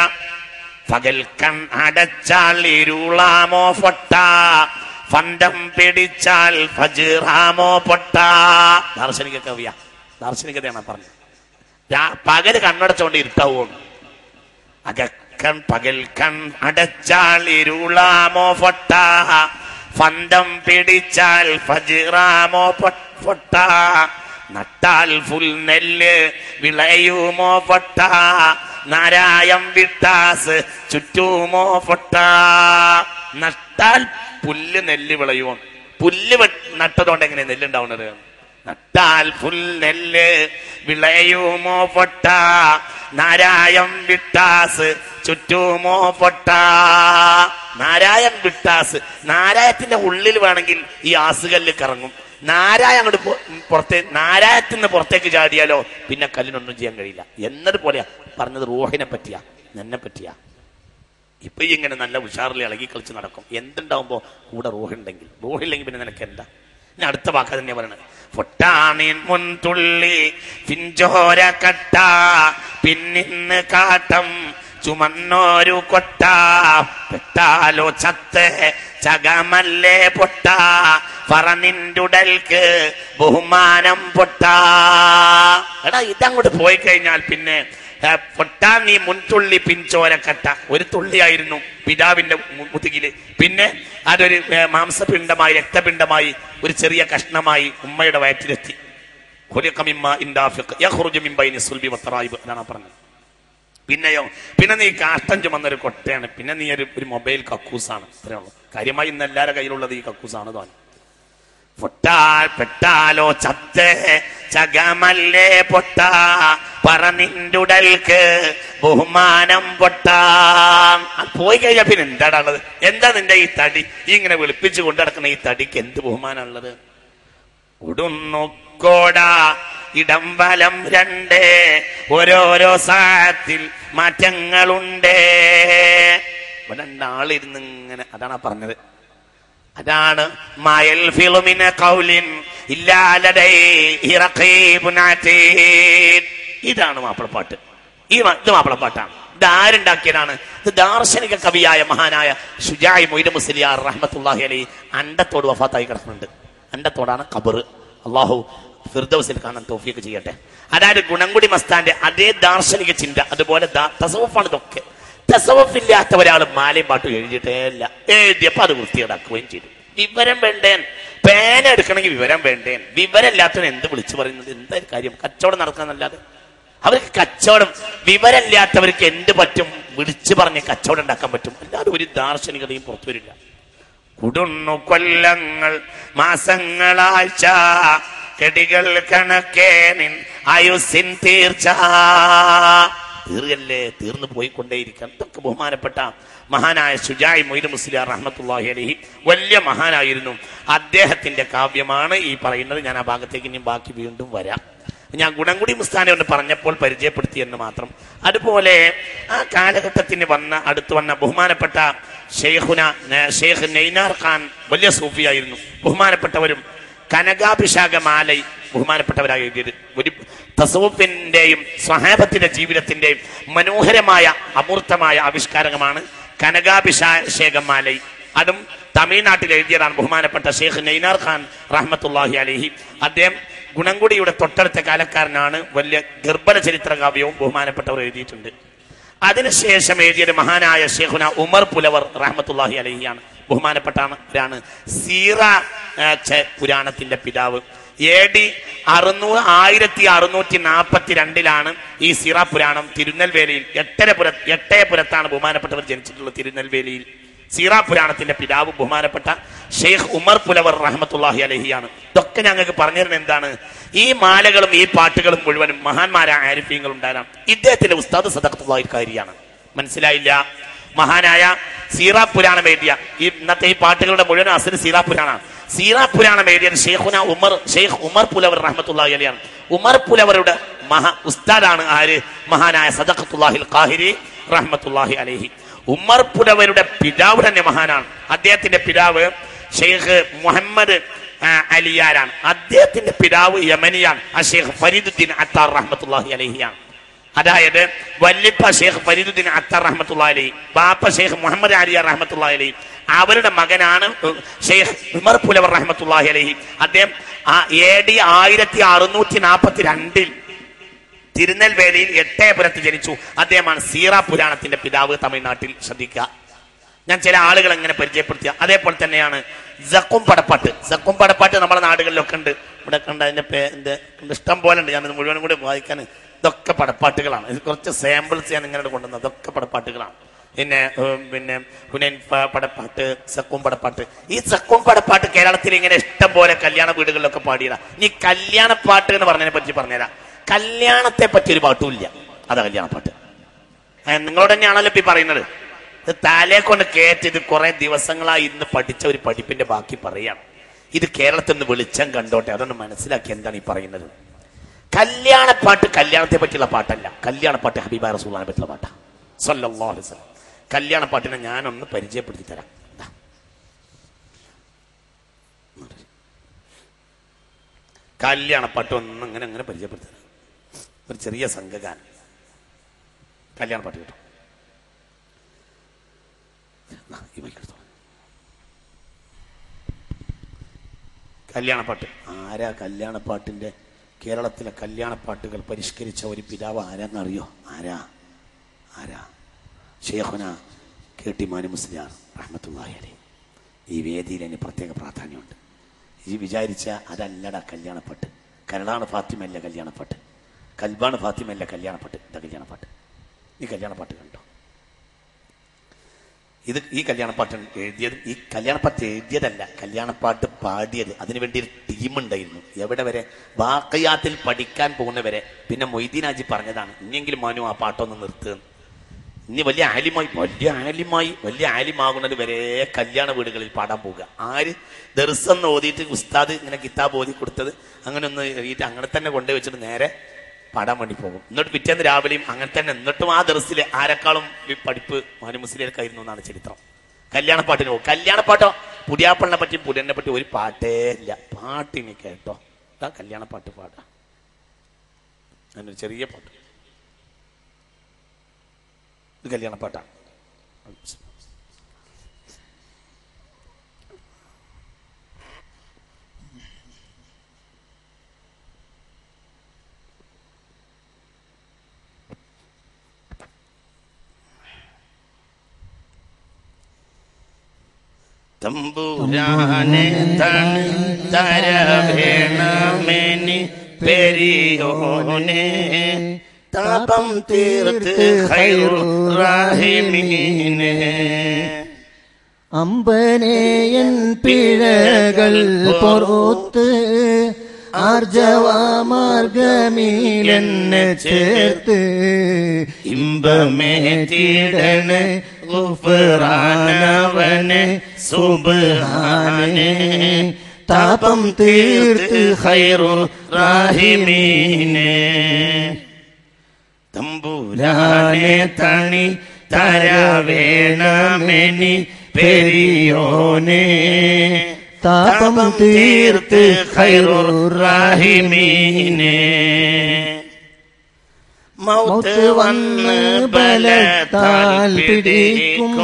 പകൽ കൺ അടച്ചാൽ ഇരുളാമോ പൊട്ട. ഫണ്ടം പിടിച്ചാൽ ഫജിറാമോ പൊട്ട. ദാർശനിക കവിയ ദാർശനികതയാണ് പറഞ്ഞത്. പകൽ കണ്ണടച്ചോണ്ട് ഇരുട്ടാവുന്നു അകക്കൺ പകൽ കൺ അടച്ചാൽ ഇരുളാമോ പൊട്ട. ഫണ്ടം പിടിച്ചാൽ ഫജിറാമോ പൊട്ട. നട്ടാൽ ഫുൽ നെല്ല് വിളയുമോ പൊട്ട. നാരായം വിട്ടാസ് ചുറ്റുമോ പൊട്ട. നട്ടാൽ പുല്ല് നെല്ല് വിളയുമോ പുല്ല് നട്ടതുകൊണ്ട് എങ്ങനെ നെല്ലുണ്ടാവുന്നത്? നട്ടാൽ പുൽ വിളയുമോ പൊട്ട. നാരായം വിട്ടാസ് ചുറ്റുമോ പൊട്ട. നാരായം വിട്ടാസ്. നാരായത്തിന്റെ ഉള്ളിൽ വേണമെങ്കിൽ ഈ ആസുകല്ല് കറങ്ങും. നാരായ അങ്ങോട്ട് പുറത്തെ നാരായത്തിൽ നിന്ന് പുറത്തേക്ക് ചാടിയാലോ? പിന്നെ കല്ലിനൊന്നും ചെയ്യാൻ കഴിയില്ല. എന്നതുപോലെയാ പറഞ്ഞത് റോഹിനെ പറ്റിയാ. എന്നെ പറ്റിയാ. ഇപ്പൊ ഇങ്ങനെ നല്ല ഉഷാറിൽ ഇളകി കളിച്ച് നടക്കും. എന്തുണ്ടാവുമ്പോ കൂടെ റോഹിണ്ടെങ്കിൽ റോഹില്ലെങ്കിൽ പിന്നെ നിനക്ക് എന്താ? ഇനി അടുത്ത വാക്ക് തന്നെ പറയണത്. പൊട്ടാണിൻ മുൻതുള്ളി പിഞ്ചോര കട്ട പിന്നിന്ന് കാട്ടം ചുമന്നോരു കൊട്ട പെട്ടാലോ ചത്ത് ചകമല്ലേ പൊട്ട പറഞ്ഞുടൽക്ക് ബഹുമാനം പൊട്ട. എടാ ഇതങ്ങോട്ട് പോയി കഴിഞ്ഞാൽ പിന്നെ പൊട്ടാ നീ മുൻതുള്ളി പിൻചോരക്കട്ട ഒരു തുള്ളിയായിരുന്നു പിതാവിന്റെ മുതുകിൽ. പിന്നെ അതൊരു മാംസപിണ്ഡമായി രക്തപിണ്ഡമായി ഒരു ചെറിയ കഷ്ണമായി ഉമ്മയുടെ വയറ്റിലെത്തി. ഖുലിഖ മിമ്മ ഇൻദാഫിഖ് മിൻ ബൈനി സുൽബി വത്തറായിബ് എന്നാണ് പറഞ്ഞത്. പിന്നെയോ പിന്നെ നീ കാഷ്ടം ചുമന്നൊരു കൊട്ടയാണ്. പിന്നെ നീ ഒരു ഒരു മൊബൈൽ കക്കൂസാണ്. ഇത്രേ ഉള്ളൂ. കാര്യമായി ഇന്ന് എല്ലാവരുടെ കയ്യിലുള്ളത് ഈ കക്കൂസാണ് തോന്നി. പൊട്ടാൽ പെട്ടാലോ ചത്തേ ചകമല്ലേ പൊട്ട പറനിണ്ടുടൽക്ക് ബഹുമാനം പൊട്ടാം. പോയി കഴിഞ്ഞാൽ പിന്നെ എന്താടാ ഉള്ളത്? എന്താ നിന്റെ ഈ തടി? ഈ ഇങ്ങനെ വെളുപ്പിച്ച് കൊണ്ടു നടക്കുന്ന ഈ തടിക്ക് എന്ത് ബഹുമാനമുള്ളത് ഉടുന്നുക്കോട ഇടം വലം രണ്ട്. ഓരോരോ സാഹത്തിൽ മാറ്റങ്ങളുണ്ട്. രണ്ടാളിരുന്ന് ഇങ്ങനെ അതാണ് പറഞ്ഞത്. അതാണ് മയൽ ഫിലുമിന കൗലിൻ ഇതാണ് മാപ്പിളപ്പാട്ട്. ഈ ഇത് മാപ്പിളപ്പാട്ടാണ്. ഇത് ആരുണ്ടാക്കിയതാണ്? ഇത് ദാർശനിക കവിയായ മഹാനായ ഷുജായ് മൊയ്ദ മുസ്ലിയാർ റഹ്മത്തുല്ലാഹി അലി അണ്ടത്തോട് വഫാത്തായി കിടക്കുന്നുണ്ട്. അണ്ടത്തോടാണ് കബറ് അള്ളാഹു ഫിർദൗസിൽ കാണാൻ തോഫിയൊക്കെ ചെയ്യട്ടെ. അതായത് ഗുണംകുടി മസ്താന്റെ അതേ ദാർശനിക ചിന്ത അതുപോലെ തസവഫാണ് ഇതൊക്കെ. തസവഫ് ഇല്ലാത്ത ഒരാൾ മാലയും പാട്ടും എഴുതിയിട്ടേ ഇല്ല. എഴുതിയപ്പോ അത് വൃത്തികേടാക്കുകയും ചെയ്തു. വിവരം വേണ്ടേൻ. പേന എടുക്കണമെങ്കിൽ വിവരം വേണ്ടേൻ. വിവരമില്ലാത്തവൻ എന്ത് വിളിച്ചു പറയുന്നത്? എന്താ കാര്യം? കച്ചവടം നടക്കാന്നല്ലാതെ. അവർക്ക് കച്ചവടം വിവരമില്ലാത്തവർക്ക് എന്ത് പറ്റും? വിളിച്ചു പറഞ്ഞ് കച്ചവടം ഉണ്ടാക്കാൻ പറ്റും. അല്ലാതെ ഒരു ദാർശനികതയും പുറത്തു വരില്ല. കൊല്ലങ്ങൾ മാസങ്ങളാഴ്ച കെടികൾ കണക്കേ നിൻ ആയുസിൻ തീർച്ച. തീർകല്ലേ? തീർന്നു പോയിക്കൊണ്ടേയിരിക്കാം. ഇതൊക്കെ ബഹുമാനപ്പെട്ട മഹാനായ സുജായ് മൊയ്ത് മുസ്ലിയാർ റഹ്മത്തുള്ളാഹി അലഹി വലിയ മഹാനായിരുന്നു. അദ്ദേഹത്തിന്റെ കാവ്യമാണ് ഈ പറയുന്നത്. ഞാൻ ആ ഭാഗത്തേക്ക് ഇനി ബാക്കി വീണ്ടും വരാം. ഞാൻ ഗുണംകുടി മുസ്താനെ ഒന്ന് പറഞ്ഞപ്പോൾ പരിചയപ്പെടുത്തി എന്ന് മാത്രം. അതുപോലെ ആ കാലഘട്ടത്തിന് വന്ന അടുത്ത് വന്ന ബഹുമാനപ്പെട്ട ഷെയ്ഖുന ഷെയ്ഖ് നെയ്നാർ ഖാൻ വലിയ സൂഫിയായിരുന്നു. ബഹുമാനപ്പെട്ടവരും കനകാഭിഷാക ബഹുമാനപ്പെട്ടവരായി എഴുതിയത്. ഒരു തസവുഫിന്റെയും സ്വഹാബത്തിന്റെ ജീവിതത്തിന്റെയും മനോഹരമായ അമൂർത്തമായ ആവിഷ്കാരമാണ് കനകാഭിഷാഷേകമാല മാലൈ അതും തമിഴ്നാട്ടിൽ എഴുതിയതാണ് ബഹുമാനപ്പെട്ട ഷെയ്ഖ് നെയ്നാർ ഖാൻ റഹ്മത്തുല്ലാഹി അലഹി. അദ്ദേഹം ഗുണംകുടിയുടെ തൊട്ടടുത്ത കാലക്കാരനാണ്. വലിയ ഗർഭന ചരിത്ര കാവ്യവും ബഹുമാനപ്പെട്ടവർ എഴുതിയിട്ടുണ്ട്. അതിനുശേഷം എഴുതിയത് മഹാനായ ഷെയ്ഖുന ഉമർ പുലവർ റഹ്മത്തുല്ലാഹി അലഹിയാണ്. ബഹുമാനപ്പെട്ടാണ് സീറ പുരാണത്തിന്റെ പിതാവ്. എ ഡി അറുന്നൂറ് ആയിരത്തി അറുന്നൂറ്റി നാൽപ്പത്തി രണ്ടിലാണ് ഈ സീറ പുരാണം തിരുനെൽവേലിയിൽ എട്ടരപുര എട്ടയപുരത്താണ് ബഹുമാനപ്പെട്ടവർ ജനിച്ചിട്ടുള്ളത് തിരുനെൽവേലിയിൽ. സീറ പുരാണത്തിന്റെ പിതാവ് ബഹുമാനപ്പെട്ട ഷെയ്ഖ് ഉമർ പുലവർ റഹമത്തുല്ലാഹി അലഹിയാണ്. ഇതൊക്കെ ഞങ്ങൾക്ക് പറഞ്ഞു തരുന്നത് എന്താണ്? ഈ മാലകളും ഈ പാട്ടുകളും മുഴുവനും മഹാന്മാരായ ആരിഫ്യങ്ങൾ ഉണ്ടാകാം ഇദ്ദേഹത്തിന്റെ ഉസ്താദ് സദക്കത്തുള്ള കാര്യമാണ്. മനസ്സിലായില്ല? മഹാനായ സീറ പുരാണം എഴുതിയ ഈ ഇന്നത്തെ ഈ പാട്ടുകളുടെ മുഴുവൻ അസിന് സീറ പുരാണാണ് സീറ പുരാണം എഴുതിയ ഷെയ്ഖുന ഉമർ ഷെയ്ഖ് ഉമർ പുലവർ റഹ്മത്തുള്ളാഹി അലിയാണ് ഉമർ പുലവരുടെ മഹാ ഉസ്താദാണ് ആര്? മഹാനായ സദഖത്തുല്ലാഹിൽ ഖാഹിരി റഹ്മത്തുല്ലാഹി അലൈഹി. ഉമർ പുലവരുടെ പിതാവ് തന്നെ മഹാനാണ്. അദ്ദേഹത്തിന്റെ പിതാവ് ഷെയ്ഖ് മുഹമ്മദ് അലിയാരാണ്. അദ്ദേഹത്തിന്റെ പിതാവ് യമനിയാണ്. ആ ഷെയ്ഖ് ഫരീദുദ്ദീൻ അത്താർ റഹ്മത്തുല്ലാഹി അലഹിയാണ് അതായത് വല്ലിപ്പ ഷെയ്ഖ് ഫരീദുദ്ദീൻ അത്തർ റഹ്മത്തുള്ള അലി ബാപ്പ ഷെയ്ഖ് മുഹമ്മദ് അലിയ റഹ്മത്തുള്ള അലി അവരുടെ മകനാണ് ഷെയ്ഖ് ഉമർ പുലവർ റഹ്മത്തുല്ലാഹി അലഹി. അദ്ദേഹം ആ എ ഡി ആയിരത്തി അറുന്നൂറ്റി നാൽപ്പത്തി രണ്ടിൽ തിരുനെൽവേലിയിൽ എട്ടേപുരത്ത് ജനിച്ചു. അദ്ദേഹമാണ് സീറ പുരാണത്തിന്റെ പിതാവ് തമിഴ്നാട്ടിൽ ശ്രദ്ധിക്കുക. ഞാൻ ചില ആളുകൾ എങ്ങനെ പരിചയപ്പെടുത്തിയ അതേപോലെ തന്നെയാണ് ജക്കും പടപ്പാട്ട്. ജക്കും പടപ്പാട്ട് നമ്മുടെ നാടുകളിലൊക്കെ ഉണ്ട്. ഇവിടെ കണ്ട അതിന്റെ ഇഷ്ടം പോലെ ഉണ്ട്. ഞാൻ മുഴുവനും കൂടി വായിക്കാൻ ഇതൊക്കെ പടപ്പാട്ടുകളാണ്. ഇത് കുറച്ച് സാമ്പിൾസ് ഞാൻ ഇങ്ങനെ കൊണ്ടുവന്നത്. ഇതൊക്കെ പടപ്പാട്ടുകളാണ്. പിന്നെ പിന്നെ ഹുനൈൻ പടപ്പാട്ട് സക്കും പടപ്പാട്ട്. ഈ സക്കും പടപ്പാട്ട് കേരളത്തിൽ ഇങ്ങനെ ഇഷ്ടം പോലെ കല്യാണ വീടുകളിലൊക്കെ പാടിയതാ. നീ കല്യാണ പാട്ട് എന്ന് പറഞ്ഞതിനെ പറ്റി പറഞ്ഞുതരാം. കല്യാണത്തെ പറ്റി ഒരു പാട്ടും ഇല്ല. അതാ കല്യാണ പാട്ട്. നിങ്ങളോട് തന്നെയാണല്ലോ ഇപ്പൊ പറയുന്നത്. ഇത് തലയെ കൊണ്ട് കേറ്റിത് കുറെ ദിവസങ്ങളായി ഇന്ന് പഠിച്ച ഒരു പഠിപ്പിന്റെ ബാക്കി പറയാം. ഇത് കേരളത്തിൽ നിന്ന് വെളിച്ചം കണ്ടോട്ടെ. അതൊന്ന് മനസ്സിലാക്കി എന്താണ് ഈ പറയുന്നത്? കല്യാണപ്പാട്ട് കല്യാണത്തെ പറ്റിയുള്ള പാട്ടല്ല. കല്യാണപ്പാട്ട് ഹബീബ റസൂലിനെ പറ്റിയുള്ള പാട്ടാ. സല്ലല്ലാഹു അലൈഹി കല്യാണപ്പാട്ടിനെ ഞാനൊന്ന് പരിചയപ്പെടുത്തി തരാം. കല്യാണപ്പാട്ട് ഒന്ന് അങ്ങനെ അങ്ങനെ പരിചയപ്പെടുത്തി തരാം. ഒരു ചെറിയ സംഘഗാനം. കല്യാണപ്പാട്ട് കേട്ടോ. കല്യാണപ്പാട്ട്. ആരാ കല്യാണപ്പാട്ടിന്റെ കേരളത്തിലെ കല്യാണപ്പാട്ടുകൾ പരിഷ്കരിച്ച ഒരു പിതാവ് ആരാന്നറിയോ? ആരാ? ആരാ? ഷേഹുന കെ ടി മാനു മുസ്ലിയാർ റഹ്മത്തുള്ളാഹി അലി ഈ വേദിയിൽ അതിന് പ്രത്യേക പ്രാധാന്യമുണ്ട്. ഈ വിചാരിച്ച അതല്ലടാ കല്യാണപ്പാട്ട്. കരളാണ് ഫാത്തിമല്ല കല്യാണപ്പാട്ട്? കൽബാണ് ഫാത്തിമല്ല കല്യാണപ്പാട്ട്? ഇതാ കല്യാണപ്പാട്ട്. ഈ കല്യാണപ്പാട്ട് കണ്ടോ? ഇത് ഈ കല്യാണപ്പാട്ട് എഴുതിയത് ഈ കല്യാണപ്പാട്ട് എഴുതിയതല്ല കല്യാണപ്പാട്ട് പാടിയത്. അതിനുവേണ്ടി ഒരു ടീം ഉണ്ടായിരുന്നു. എവിടെ വരെ? വാക്കയാത്തിൽ പഠിക്കാൻ പോകുന്നവരെ. പിന്നെ മൊയ്തീനാജി പറഞ്ഞതാണ് ഇനിയെങ്കിലും മനു ആ പാട്ടൊന്ന് നിർത്തുന്നു ഇനി വലിയ ആലിമായി വലിയ ആലിമായി വലിയ ആലിമാകുന്നത് വരെ കല്യാണ വീടുകളിൽ പാടാൻ പോവുക. ആര്? ദർസം ഓതിയിട്ട് ഉസ്താദ് ഇങ്ങനെ കിതാബ് ഓതി കൊടുത്തത്. അങ്ങനെ ഒന്ന് എഴുതിയിട്ട് അങ്ങനെ തന്നെ കൊണ്ടുപോയി വെച്ചിട്ട് നേരെ പാടാൻ വേണ്ടി പോകും. എന്നിട്ട് പിറ്റേന്ന് രാവിലെയും അങ്ങനെ തന്നെ. എന്നിട്ടും ആ ദർസിലെ ആരെക്കാളും പഠിപ്പ് മാനു മുസ്ലിംക്കായിരുന്നു എന്നാണ് ചരിത്രം. കല്യാണപ്പാട്ടിന് പോകും. കല്യാണപ്പാട്ടോ? പുതിയാപ്പളിനെ പറ്റി പുതിയനെ പറ്റി ഒരു പാട്ടേ ഇല്ല. പാട്ടിനി കേട്ടോ. ഇതാ കല്യാണപ്പാട്ട് പാടാ. അതിനൊരു ചെറിയ പാട്ട്. ഇത് കല്യാണപ്പാട്ടാണ്. തമ്പൂരാനെ തരവേണമെനി പെരിയോനെ. താപം തീർത്ത് ഖൈറുറാഹിമീനെ അമ്പനേയൻ പിഴകൾ പൊറോത്ത് ആർജവാമാർഗമീലെന്നെ ചേർത്ത് ഇമ്പമേ തീടണ് ഗുഫ്രാനവനെ സുബ്ഹാനെ താപം തീർത്ത് ഹൈറു റാഹിമീനെ. തമ്പൂരാനെ തണി തരവേണമെനി പെരിയോനെ. താപം തീർത്ത് ഖൈറുറാഹിമീനെ മൗത്ത് വന്ന് ബലത്താൽ പിടിക്കും.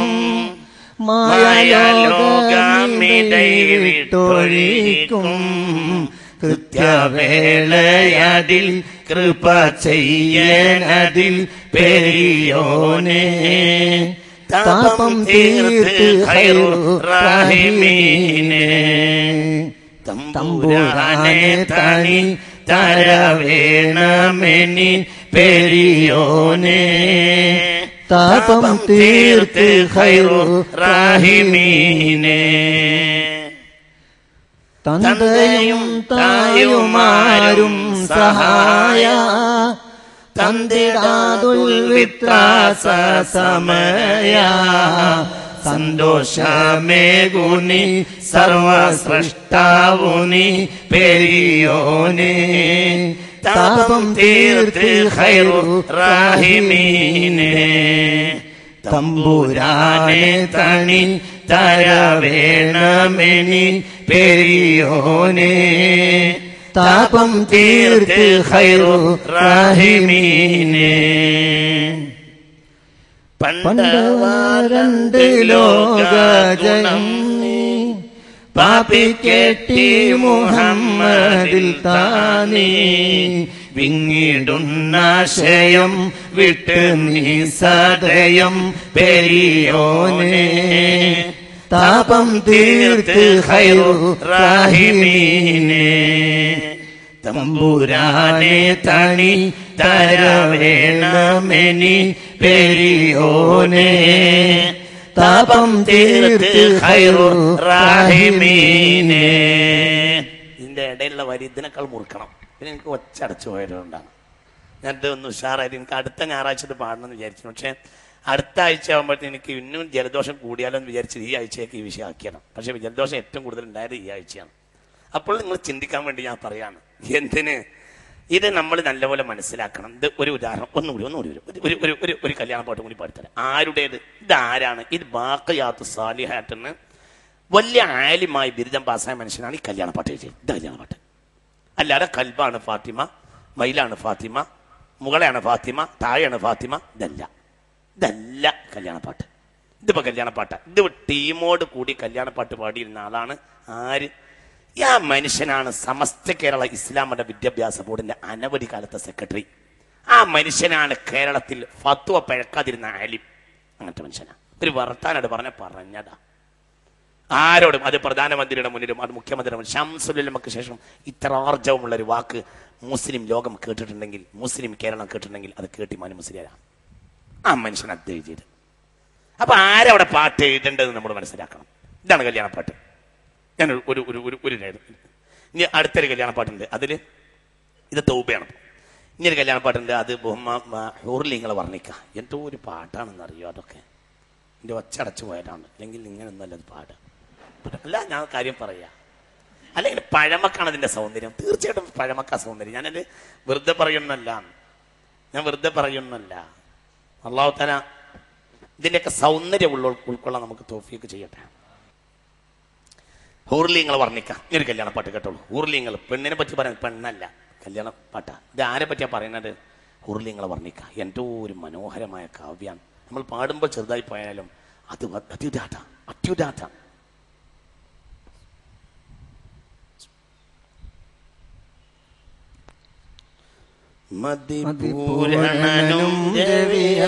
മായാലോകമിടയിട്ടൊഴിക്കും കൃത്യവേളയതിൽ കൃപ ചെയ്യനതിൽ പെരിയോനെ. താപം തീർത്ത് ഖൈറുറാഹിമീനെ തമ്പുരാനെ തനി തരവേണമെനി. പെരിയോനെ താപം തീർത്ത് ഖൈറുറാഹിമീനെ തന്തയും തായുമാരും സഹായ. തന്തിടാതുൽവിത്രാസ സമയ. സന്തോഷമേകുനി സർവസൃഷ്ടാവുനി പെരിയോനെ താപം തീർത്തി ഖൈറുറാഹിമീനെ തമ്പുരാനെ തണി തരവേണമെനി പെരിയോനെ. താപം തീർത്ത് ഖൈറുറാഹിമീനെ പണ്ടവാരണ്ട് ലോകജനം കേട്ടി മുഹമ്മദിൽ താനേ. വിങ്ങിടുന്നാശയം വിട്ട് നീ സദയം പെരിയോനെ. താപം തീർത്ത് ഖൈറുറാഹിമീനെ തമ്പുരാനെ തണി തരവേണമെനി പെരിയോനെ. താപം തീർത്ത് ഇതിന്റെ ഇടയിലുള്ള വരി ഇതിനേക്കാൾ മുറുക്കണം. പിന്നെ എനിക്ക് ഒച്ചടച്ചു പോയതുകൊണ്ടാണ്. ഞാനിത് ഒന്ന് ഉഷാറായിട്ട് എനിക്ക് അടുത്ത ഞായറാഴ്ച പാടണം എന്ന് വിചാരിച്ചു പക്ഷെ അടുത്ത ആഴ്ച ആകുമ്പോഴത്തേക്ക് എനിക്ക് ഇന്നും ജലദോഷം കൂടിയാലോ എന്ന് വിചാരിച്ച് ഈ ആഴ്ചയൊക്കെ ഈ വിഷയം ആക്കിയാണ്. പക്ഷെ ജലദോഷം ഏറ്റവും കൂടുതൽ ഉണ്ടായത് ഈ ആഴ്ചയാണ്. അപ്പോൾ നിങ്ങൾ ചിന്തിക്കാൻ വേണ്ടി ഞാൻ പറയാണ്. എന്തിന്? ഇത് നമ്മൾ നല്ലപോലെ മനസ്സിലാക്കണം. ഇത് ഒരു ഉദാഹരണം. ഒന്നുകൂടി ഒന്നുകൂടി ഒരു ഒരു ഒരു ഒരു കല്യാണ പാട്ടും കൂടി പാടിത്തരാം ആരുടേത്? ഇത് ആരാണ്? ഇത് ബാക്കയാത്ത് സാലിഹാട്ടെന്ന് വലിയ ആലിമായി ബിരുദം പാസ്സായ മനുഷ്യനാണ് ഈ കല്യാണ പാട്ട് എഴുതിയത്. ഇത് കല്യാണ പാട്ട്. അല്ലാതെ കൽബാണ് ഫാത്തിമ മയിലാണ് ഫാത്തിമ മുകളെയാണ് ഫാത്തിമ താഴെയാണ് ഫാത്തിമ. ഇതല്ല. ഇതല്ല കല്യാണ പാട്ട്. ഇതിപ്പോ കല്യാണ പാട്ടാ. ഇത് ടീമോട് കൂടി കല്യാണ പാട്ട് പാടിയിരുന്ന ആളാണ് ആര്? ആ മനുഷ്യനാണ് സമസ്ത കേരള ഇസ്ലാം മത വിദ്യാഭ്യാസ ബോർഡിന്റെ അനവധി കാലത്തെ സെക്രട്ടറി. ആ മനുഷ്യനാണ് കേരളത്തിൽ ഫത്വ പഴക്കാതിരുന്ന ആലിം അങ്ങനത്തെ മനുഷ്യനാ. ഒരു വർത്താനോട് പറഞ്ഞ പറഞ്ഞതാ. ആരോടും അത് പ്രധാനമന്ത്രിയുടെ മുന്നിലും അത് മുഖ്യമന്ത്രിയുടെ മുന്നിൽ ഷംസുലമക്ക് ശേഷം ഇത്ര ആർജവമുള്ള ഒരു വാക്ക് മുസ്ലിം ലോകം കേട്ടിട്ടുണ്ടെങ്കിൽ മുസ്ലിം കേരളം കേട്ടിട്ടുണ്ടെങ്കിൽ അത് കേട്ടി മാനി മുസ്ലിയാരാണ് ആ മനുഷ്യൻ അത് എഴുതിയത് അപ്പൊ ആരവിടെ പാട്ട് എഴുതേണ്ടത് നമ്മൾ മനസ്സിലാക്കണം. ഇതാണ് കല്യാണ പാട്ട് ഞാൻ ഒരു ഒരു ഒരു ഒരു ഇനി അടുത്തൊരു കല്യാണ പാട്ടുണ്ട് അതിൽ ഇത് തൗബയാണ്. ഇനി ഒരു കല്യാണ പാട്ടുണ്ട് അത് ഹൂർലിങ്ങളെ വർണിക്കുക എന്തോ ഒരു പാട്ടാണെന്ന് അറിയോ അതൊക്കെ എന്റെ ഒച്ചടച്ചു പോയതാണ്. അല്ലെങ്കിൽ ഇങ്ങനൊന്നല്ല അത് പാട് അല്ല ഞാൻ കാര്യം പറയാ. അല്ലെങ്കിൽ പഴമക്കാണ് അതിന്റെ സൗന്ദര്യം. തീർച്ചയായിട്ടും പഴമക്ക സൗന്ദര്യം. ഞാനത് വെറുതെ പറയുന്നല്ല. ഞാൻ വെറുതെ പറയുന്നല്ല. അള്ളാഹു തന ഇതിന്റെയൊക്കെ സൗന്ദര്യം ഉള്ള ഉൾക്കൊള്ളാൻ നമുക്ക് തോഫിയൊക്കെ ചെയ്യട്ടെ. ഹൂർലിങ്ങൾ വർണിക്കാം. ഒരു കല്യാണ പാട്ട് കേട്ടോളൂ. ഹൂർലിങ്ങൾ പെണ്ണിനെ പറ്റി പറയാൻ പെണ്ണല്ല കല്യാണ പാട്ടാ. ഇത് ആരെ പറ്റിയാ പറയുന്നത്? ഊർലിങ്ങൾ വർണിക്കാം. എന്തോ ഒരു മനോഹരമായ കാവ്യാണ്. നമ്മൾ പാടുമ്പോൾ ചെറുതായി പോയാലും അത് അത്യുദാട്ട അത്യുദാത്ത മതിപൂരണനും രവിയ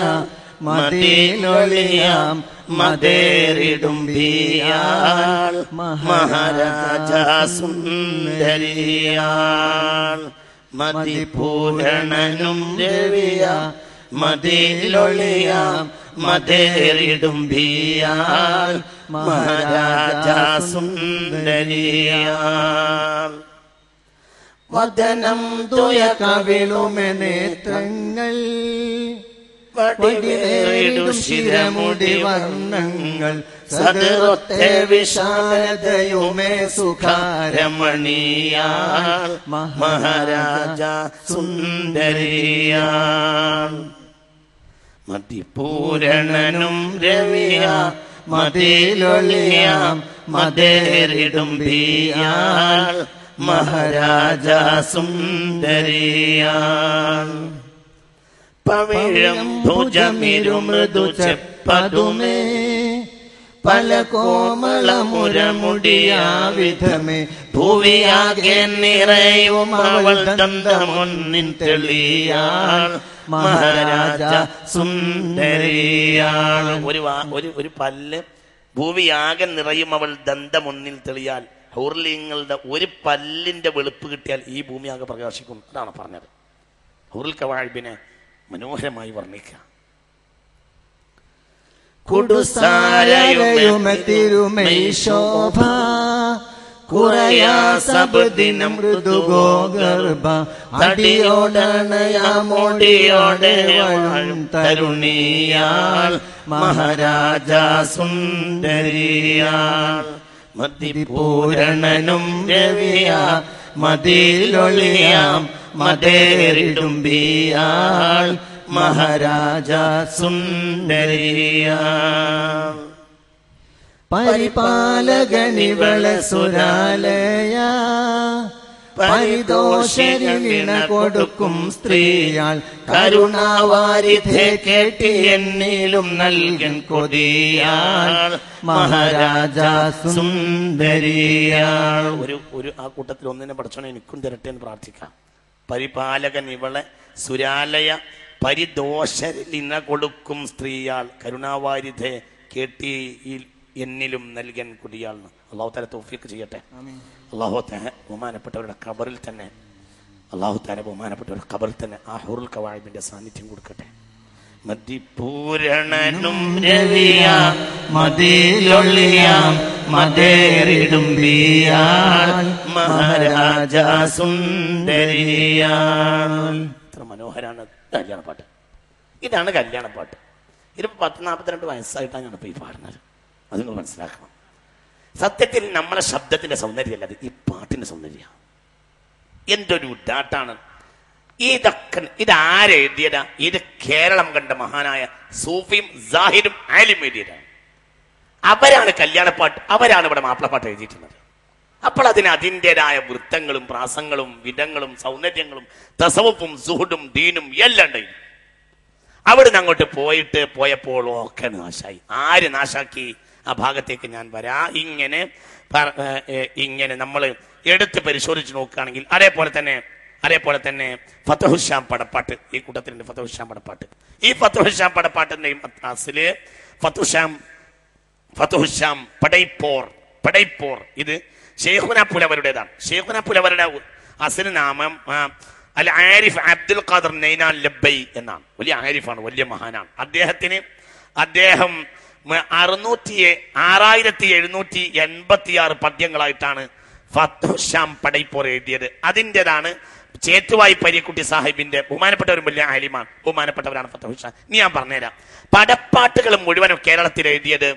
മതിലൊളിയാം മതേറിടും ബിയാൾ മഹാരാജ സുന്ദരിയാൾ. മതിപൂരണനും രവിയ മതിലൊളിയാം മതേറിടും ബിയാൾ മഹാരാജ വദനം തുയ കവിളുമേ നേത്രങ്ങൾ. വടിവേറിടും ശിരമുടി വർണങ്ങൾ സദൃത്തെ വിശാലതയുമേ സുഖാരമണിയാ മഹാരാജ സുന്ദരിയ മതിപൂരണനും രവിയ മതിലൊളിയാം മതേറിടും ബിയാൾ മഹാരാജ സുന്ദരിയാൾ. പവിഴം ഭുജമിരു മൃദു ചെപ്പതുമേ. പല കോമളമുരമുടിയാവിധമേ ഭൂവിയാകെ നിറയും അവൾ ദന്തമൊന്നിൻ തെളിയാൾ. മഹാരാജ സുന്ദരിയാൾ. ഒരു ഒരു ഒരു പല്ല് ഭൂവിയാകെ നിറയും അവൾ ദന്തമൊന്നിൽ തെളിയാൽ. ഹൗർലിങ്ങളുടെ ഒരു പല്ലിന്റെ വെളുപ്പ് കിട്ടിയാൽ ഈ ഭൂമിയാകെ പ്രകാശിക്കും. അതാണ് പറഞ്ഞത്. ഹുറുൽ കവാഴിബിനെ മനോഹരമായി വർണിക്കാം. കുടുസാരയുമ തിരുമൈ ശോഭ കുറയാ സബദിനം മൃദുഗോഗർഭ അടിയോടണയാമോടിയോടെ വാഴും തരുണിയാൾ മഹാരാജ സുന്ദരിയാൾ മതിപൂരണനും രവിയ മതിലൊളിയാം മതേറിടും ബിയാൾ മഹാരാജ സുന്ദരിയ പരിപാലകനിവള സുരാലയ പരിദോഷരിണ കൊടുക്കും സ്ത്രീയാൾ. കരുണാവാരിധെ കേട്ടി എന്നിലും നൽകൻ കൊതിയാൾ. മഹാരാജ സുന്ദരിയാൾ. ഒരു ഒരു ആ കൂട്ടത്തിൽ ഒന്നിനെ പഠിച്ചോണെ എനിക്കും തരട്ടെ എന്ന് പ്രാർത്ഥിക്കാം. പരിപാലകൻ ഇവളെ സുരാലയ പരിദോഷലിന കൊടുക്കും സ്ത്രീയാൾ. കരുണാവാരിധെ കേട്ടി എന്നിലും നൽകൻ കൊടിയാൾ അള്ളാഹു തല തോഫിക്ക് ചെയ്യട്ടെ. അള്ളാഹു തല ബഹുമാനപ്പെട്ടവരുടെ ഖബറിൽ തന്നെ അള്ളാഹു താല ബഹുമാനപ്പെട്ടവരുടെ ഖബറിൽ തന്നെ ആ ഹുറുൽ കവാഹിബിന്റെ സാന്നിധ്യം കൊടുക്കട്ടെ. മതിപൂരണനും രവിയ മതിലൊള്ളിയാം മതേറിടും മഹാരാജ സുന്ദരിയാൾ ഇത്ര മനോഹരാണ് കല്യാണപ്പാട്ട് ഇതാണ് കല്യാണപ്പാട്ട് ഇതിപ്പോ പത്ത് നാൽപ്പത്തിരണ്ട് വയസ്സായിട്ടാണ് ഞാൻ ഈ പാടുന്നത്. അത് നിങ്ങൾ മനസ്സിലാക്കണം. സത്യത്തിൽ നമ്മളെ ശബ്ദത്തിന്റെ സൗന്ദര്യമല്ല അത് ഈ പാട്ടിന്റെ സൗന്ദര്യമാണ് എന്തൊരു ഡാട്ടാണ് ഇതൊക്കെ ഇത് എഴുതിയതാ ഇത് കേരളം കണ്ട മഹാനായ സൂഫിയും സാഹിരും ആലിം എഴുതിയതാണ്. അവരാണ് കല്യാണപ്പാട്ട് അവരാണ് ഇവിടെ മാപ്പിളപ്പാട്ട് എഴുതിയിട്ടുള്ളത്. അപ്പോൾ അതിന് അതിന്റെതായ വൃത്തങ്ങളും പ്രാസങ്ങളും വിധങ്ങളും സൗന്ദര്യങ്ങളും തസവപ്പും സുഹുഡും ദീനും എല്ലാം ഉണ്ടായി അവിടുന്ന് അങ്ങോട്ട് പോയിട്ട് പോയപ്പോൾ ഒക്കെ നാശായി. ആര് നാശാക്കി? ആ ഭാഗത്തേക്ക് ഞാൻ വരാ. ഇങ്ങനെ ഇങ്ങനെ നമ്മൾ എടുത്ത് പരിശോധിച്ച് നോക്കുകയാണെങ്കിൽ അതേപോലെ തന്നെ അതേപോലെ തന്നെ ഫതഹുഷാം പടപ്പാട്ട് ഈ കൂട്ടത്തിലുണ്ട് ഫതഹുഷാം പടപ്പാട്ട്. ഈ ഫതഹുഷാം പടപ്പാട്ടിന്റെയും അത്താസിൽ ഫതുഷാം ഫതുഷാം പടൈപ്പോർ പടൈപ്പോർ. ഇത് ഷെയ്ഖുന പുലവരുടേതാണ്. ഷെയ്ഖുന പുലവരുടെ അസിൽ നാമം അൽ ആരിഫ് അബ്ദുൽ ഖാദർ നൈനാൻ ലബൈ എന്നാണ്. വലിയ ആരിഫാണ് വലിയ മഹാനാണ്. അദ്ദേഹത്തിന് അദ്ദേഹം അറുന്നൂറ്റി ആറായിരത്തി എഴുന്നൂറ്റി എൺപത്തി ആറ് പദ്യങ്ങളായിട്ടാണ് ഫത്തുഷാം പടൈപ്പോർ എഴുതിയത്. അതിന്റെതാണ് ചേറ്റുവായി പരീക്കുട്ടി സാഹിബിന്റെ ബഹുമാനപ്പെട്ട ഒരു വലിയ ആലിമാണ്. ബഹുമാനപ്പെട്ടവരാണ് ഫത്തഹുഷ നീ ഞാൻ പറഞ്ഞുതരാം. പടപ്പാട്ടുകൾ മുഴുവനും കേരളത്തിൽ എഴുതിയത്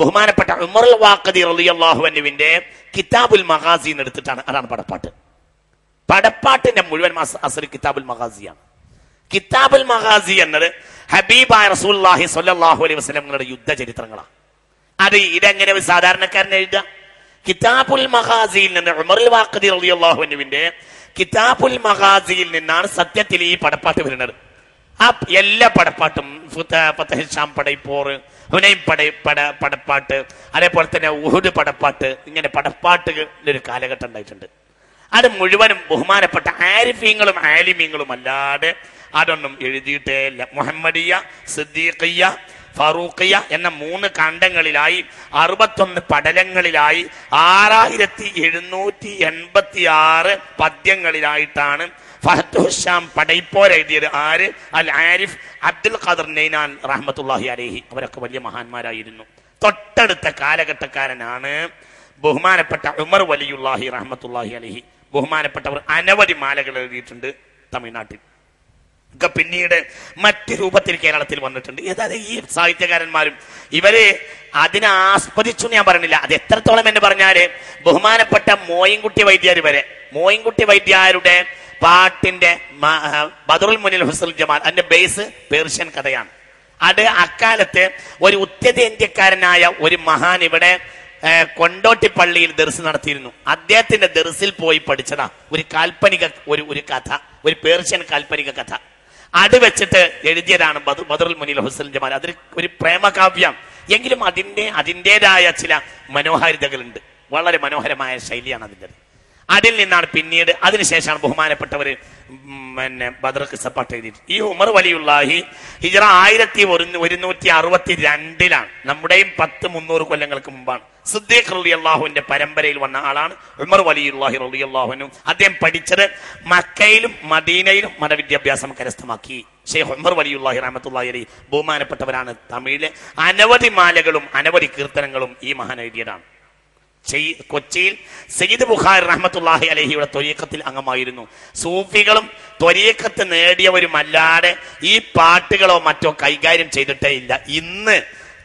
ബഹുമാനപ്പെട്ട ഉമറുൽ വാഖദി റളിയല്ലാഹു അൻഹുവിന്റെ കിതാബുൽ മഹാസി എന്ന് എടുത്തിട്ടാണ്. അതാണ് പടപ്പാട്ട്. പടപ്പാട്ടിന്റെ മുഴുവൻ അസർ കിതാബുൽ മഹാസിയാണ് കിതാബുൽ മഹാസി എന്നത് ഹബീബായ റസൂല്ലാഹി സ്വല്ലല്ലാഹു അലൈഹി വസല്ലമയുടെ യുദ്ധ ചരിത്രങ്ങളാണ് അത് ഇതെങ്ങനെ ഒരു സാധാരണക്കാരൻ എഴുതുക? കിതാബുൽ മഹാസിയിൽ നിന്ന് ഉമറുൽ വാഖദി റളിയല്ലാഹു അൻഹുവിന്റെ കിതാബുൽ മഹാസിയിൽ നിന്നാണ് സത്യത്തിൽ ഈ പടപ്പാട്ട് വരുന്നത്. ആ എല്ലാ പടപ്പാട്ടും ഫുത്താം ഫതഹ് ഹുനൈം പട പട പടപ്പാട്ട് അതേപോലെ തന്നെ ഉഹുദ് പടപ്പാട്ട് ഇങ്ങനെ പടപ്പാട്ടുകളുടെ ഒരു കാലഘട്ടം ഉണ്ടായിട്ടുണ്ട്. അത് മുഴുവനും ബഹുമാനപ്പെട്ട ആരിഫീങ്ങളും ആലിമീങ്ങളും അല്ലാതെ അതൊന്നും എഴുതിയിട്ടേ ഇല്ല. മുഹമ്മദിയ സിദ്ദീഖിയ ഫറൂഖിയ എന്ന മൂന്ന് കണ്ടങ്ങളിലായി അറുപത്തൊന്ന് പടലങ്ങളിലായി ആറായിരത്തി എഴുന്നൂറ്റി എൺപത്തി ആറ് പദ്യങ്ങളിലായിട്ടാണ് ഫഹത്തുഷാം പടൈപ്പോർ എഴുതിയത്. ആര്? അൽ ആരിഫ് അബ്ദുൽ ഖാദർ നൈനാൻ റഹ്മത്തുല്ലാഹി അലൈഹി. അവരൊക്കെ വലിയ മഹാന്മാരായിരുന്നു. തൊട്ടടുത്ത കാലഘട്ടക്കാരനാണ് ബഹുമാനപ്പെട്ട ഉമർ വലിയുല്ലാഹി റഹ്മത്തുല്ലാഹി അലഹി. ബഹുമാനപ്പെട്ടവർ അനവധി മാലകൾ എഴുതിയിട്ടുണ്ട് തമിഴ്നാട്ടിൽ. ഒക്കെ പിന്നീട് മറ്റു രൂപത്തിൽ കേരളത്തിൽ വന്നിട്ടുണ്ട്. അതായത് ഈ സാഹിത്യകാരന്മാരും? ഇവരെ അതിനെ ആസ്വദിച്ചു ഞാൻ പറഞ്ഞില്ല. അത് എത്രത്തോളം എന്ന് പറഞ്ഞാൽ ബഹുമാനപ്പെട്ട മോയിൻകുട്ടി വൈദ്യർ വരെ. മോയിൻകുട്ടി വൈദ്യരുടെ പാട്ടിന്റെ ബദറുൽ മുനിൽ ഹുസൽ ജമാൽ. അതിന്റെ ബേസ് പേർഷ്യൻ കഥയാണ്. അത് അക്കാലത്ത് ഒരു ഉത്തരേന്ത്യക്കാരനായ ഒരു മഹാൻ ഇവിടെ കൊണ്ടോട്ടി പള്ളിയിൽ ദർസ് നടത്തിയിരുന്നു. അദ്ദേഹത്തിന്റെ ദർസിൽ പോയി പഠിച്ചതാ. ഒരു കാൽപ്പനിക ഒരു ഒരു കഥ. ഒരു പേർഷ്യൻ കാൽപ്പനിക കഥ. അത് വെച്ചിട്ട് എഴുതിയതാണ് ബദറുൽ മുനിൽ ഹുസൈൻ ജമാൽ. അതിൽ ഒരു പ്രേമകാവ്യം. എങ്കിലും അതിന്റെ അതിന്റെതായ ചില മനോഹാരിതകളുണ്ട്. വളരെ മനോഹരമായ ശൈലിയാണ് അതിന്റെ അതിൽ നിന്നാണ് പിന്നീട് അതിനുശേഷമാണ് ബഹുമാനപ്പെട്ടവർ പിന്നെ ബദർ കിസപ്പാട്ട് എഴുതിയിട്ട്. ഈ ഉമർ വലിയുള്ളാഹി ഹിജറ ആയിരത്തി ഒരു- ഒരുന്നൂറ്റി അറുപത്തി രണ്ടിലാണ് നമ്മുടെയും പത്ത് മുന്നൂറ് കൊല്ലങ്ങൾക്ക് മുമ്പാണ്. സിദ്ദീഖ് റലി അള്ളാഹുവിന്റെ പരമ്പരയിൽ വന്ന ആളാണ്. ഉമർ വലിയുള്ളാഹി റലി അള്ളാഹുനും അദ്ദേഹം പഠിച്ചത് മക്കയിലും മദീനയിലും മതവിദ്യാഭ്യാസം കരസ്ഥമാക്കി. ഷെയ്ഖ് ഉമർ വലിയുള്ളാഹി റഹമത്തുള്ളാഹി അലി ബഹുമാനപ്പെട്ടവരാണ് തമിഴിലെ അനവധി മാലകളും അനവധി കീർത്തനങ്ങളും ഈ മഹാൻ എഴുതിയതാണ്. കൊച്ചിയിൽ സയ്യിദ് ബുഖാർ റഹ്മത്തുള്ളാഹി അലഹിയുടെ ത്വരീക്കത്തിൽ അംഗമായിരുന്നു. സൂഫികളും ത്വരീക്കത്ത് നേടിയവരുമല്ലാതെ ഈ പാട്ടുകളോ മറ്റോ കൈകാര്യം ചെയ്തിട്ടേ ഇല്ല. ഇന്ന്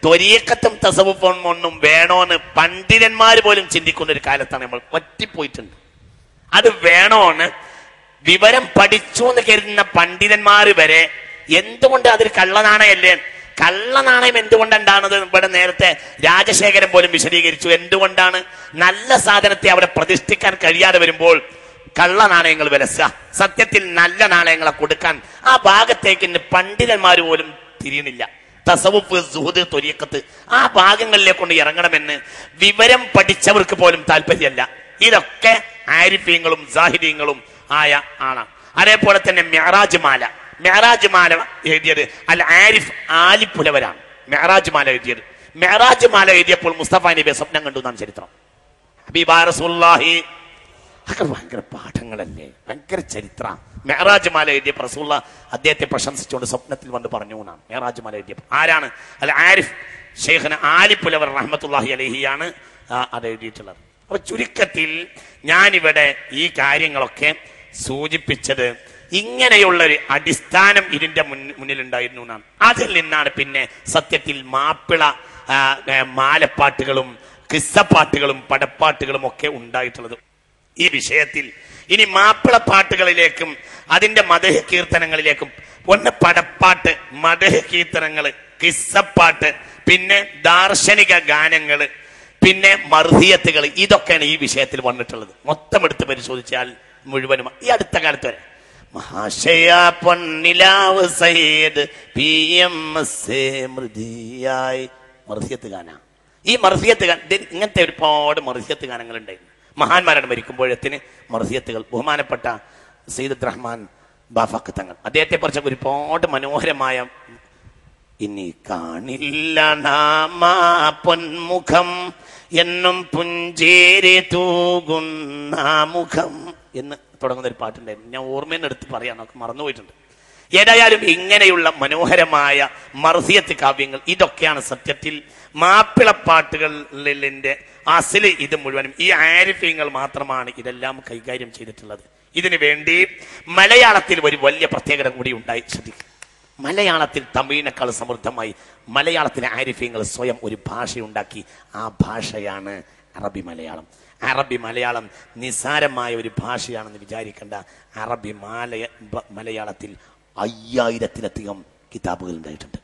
ത്വരീക്കത്തും തസവുഫും ഒന്നും വേണോന്ന് പണ്ഡിതന്മാർ പോലും ചിന്തിക്കുന്ന ഒരു കാലത്താണ് നമ്മൾ പറ്റിപ്പോയിട്ടുണ്ട് അത് വേണോന്ന് വിവരം പഠിച്ചു എന്ന് കരുതുന്ന പണ്ഡിതന്മാർ വരെ എന്തുകൊണ്ട് അതൊരു കള്ളനാണയല്ലേ? കള്ളനാണയം എന്തുകൊണ്ടുണ്ടാകുന്നത് ഇവിടെ നേരത്തെ രാജശേഖരൻ പോലും വിശദീകരിച്ചു. എന്തുകൊണ്ടാണ്? നല്ല സാധനത്തെ അവിടെ പ്രതിഷ്ഠിക്കാൻ കഴിയാതെ വരുമ്പോൾ കള്ള നാണയങ്ങൾ വിലസ സത്യത്തിൽ നല്ല നാണയങ്ങളെ കൊടുക്കാൻ ആ ഭാഗത്തേക്ക് പണ്ഡിതന്മാർ പോലും തിരിയണില്ല തസവുഫ് സുഹൃദ് തൊരീക്കത്ത് ആ ഭാഗങ്ങളിലേക്ക് കൊണ്ട് ഇറങ്ങണമെന്ന് വിവരം പഠിച്ചവർക്ക് പോലും താല്പര്യമല്ല. ഇതൊക്കെ ആരിഫീങ്ങളും സാഹിര്യങ്ങളും ആയ ആണ് അതേപോലെ തന്നെ മെഹറാജ് മാല. മെഹറാജ് മാല എഴുതിയത് അൽ ആരിഫ് ആലിപ്പുലവരാണ്. മെഹറാജ് മാല എഴുതിയത്. മെഹറാജ് മാല എഴുതിയപ്പോൾ മുസ്തഫ നബി സ്വപ്നം കണ്ടു എന്നാണ് ചരിത്രം. ഹബീബാ അതൊക്കെ ഭയങ്കര പാഠങ്ങളല്ലേ? ഭയങ്കര ചരിത്ര. മെഹറാജ് മാല എഴുതിയ റസൂള്ള അദ്ദേഹത്തെ പ്രശംസിച്ചുകൊണ്ട് സ്വപ്നത്തിൽ വന്ന് പറഞ്ഞു എന്നാണ്. മെഹറാജ് മാല എഴുതിയ ആരാണ്? അല്ല ആരിഫ് ഷെയ്ഖന ആലിപ്പുലവർ റഹ്മത്തുള്ളാഹി അലഹിയാണ് അത് എഴുതിയിട്ടുള്ളത്. അപ്പൊ ചുരുക്കത്തിൽ ഞാനിവിടെ ഈ കാര്യങ്ങളൊക്കെ സൂചിപ്പിച്ചത് ഇങ്ങനെയുള്ള ഒരു അടിസ്ഥാനം ഇതിന്റെ മുന്നിലുണ്ടായിരുന്നു എന്നാണ്. അതിൽ നിന്നാണ് പിന്നെ സത്യത്തിൽ മാപ്പിള മാലപ്പാട്ടുകളും കിസ്സപ്പാട്ടുകളും പടപ്പാട്ടുകളും ഒക്കെ ഉണ്ടായിട്ടുള്ളത്. ഈ വിഷയത്തിൽ ഇനി മാപ്പിള പാട്ടുകളിലേക്കും അതിന്റെ മതഹ കീർത്തനങ്ങളിലേക്കും ഒന്ന് പടപ്പാട്ട് മതഹ കീർത്തനങ്ങൾ കിസ്സപ്പാട്ട് പിന്നെ ദാർശനിക ഗാനങ്ങൾ പിന്നെ മർഹിയത്തുകൾ ഇതൊക്കെയാണ് ഈ വിഷയത്തിൽ വന്നിട്ടുള്ളത്. മൊത്തം എടുത്ത് പരിശോധിച്ചാൽ മുഴുവനും ഈ അടുത്ത കാലത്ത് വരെ. മഹാശയ പൊന്നിലാവ് സയ്യദ് പി എം എസ് മൃതിയായി. മർഹിയത്ത് ഗാന. ഈ മർഹിയത്ത് ഗാന ഇങ്ങനത്തെ ഒരുപാട് മർഹിയത്ത് ഗാനങ്ങൾ ഉണ്ടായിരുന്നു മഹാന്മാരാണ് മരിക്കുമ്പോഴത്തിന് മർസിയത്തുകൾ ബഹുമാനപ്പെട്ട സയ്യിദ് റഹ്മാൻ ബാഫക്ക് തങ്ങൾ. അദ്ദേഹത്തെ കുറിച്ച് ഒരുപാട് മനോഹരമായ ഇനി കാണില്ല നാമാ പൊന്മുഖം എന്നും പുഞ്ചേരി തൂകുന്ന മുഖം എന്ന് തുടങ്ങുന്ന ഒരു പാട്ടുണ്ടായിരുന്നു. ഞാൻ ഓർമ്മയെന്ന് എടുത്ത് പറയാൻ നമുക്ക് മറന്നുപോയിട്ടുണ്ട്. ഏതായാലും ഇങ്ങനെയുള്ള മനോഹരമായ മർസിയത്ത് കാവ്യങ്ങൾ ഇതൊക്കെയാണ് സത്യത്തിൽ മാപ്പിളപ്പാട്ടുകളിലിന്റെ അസിൽ ഇത് മുഴുവനും. ഈ ആരിഫ്യങ്ങൾ മാത്രമാണ് ഇതെല്ലാം കൈകാര്യം ചെയ്തിട്ടുള്ളത്. ഇതിനു വേണ്ടി മലയാളത്തിൽ ഒരു വലിയ പ്രത്യേകത കൂടി ഉണ്ടായി. ശ്രദ്ധിക്കുക. മലയാളത്തിൽ തമിഴിനേക്കാൾ സമൃദ്ധമായി മലയാളത്തിലെ ആരിഫ്യങ്ങൾ സ്വയം ഒരു ഭാഷയുണ്ടാക്കി. ആ ഭാഷയാണ് അറബി മലയാളം. അറബി മലയാളം നിസാരമായ ഒരു ഭാഷയാണെന്ന് വിചാരിക്കേണ്ട. അറബി മാലയ മലയാളത്തിൽ അയ്യായിരത്തിലധികം കിതാബുകൾ ഉണ്ടായിട്ടുണ്ട്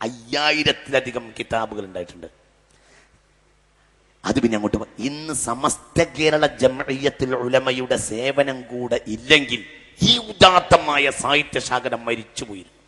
അയ്യായിരത്തിലധികം കിതാബുകൾ ഉണ്ടായിട്ടുണ്ട് അത് പിന്നെ അങ്ങോട്ട് ഇന്ന് സമസ്ത കേരള ജമയത്തിൽ ഉലമയുടെ സേവനം കൂടെ ഇല്ലെങ്കിൽ ഈ ഉദാത്തമായ സാഹിത്യശാഖരം മരിച്ചുപോയിരുന്നു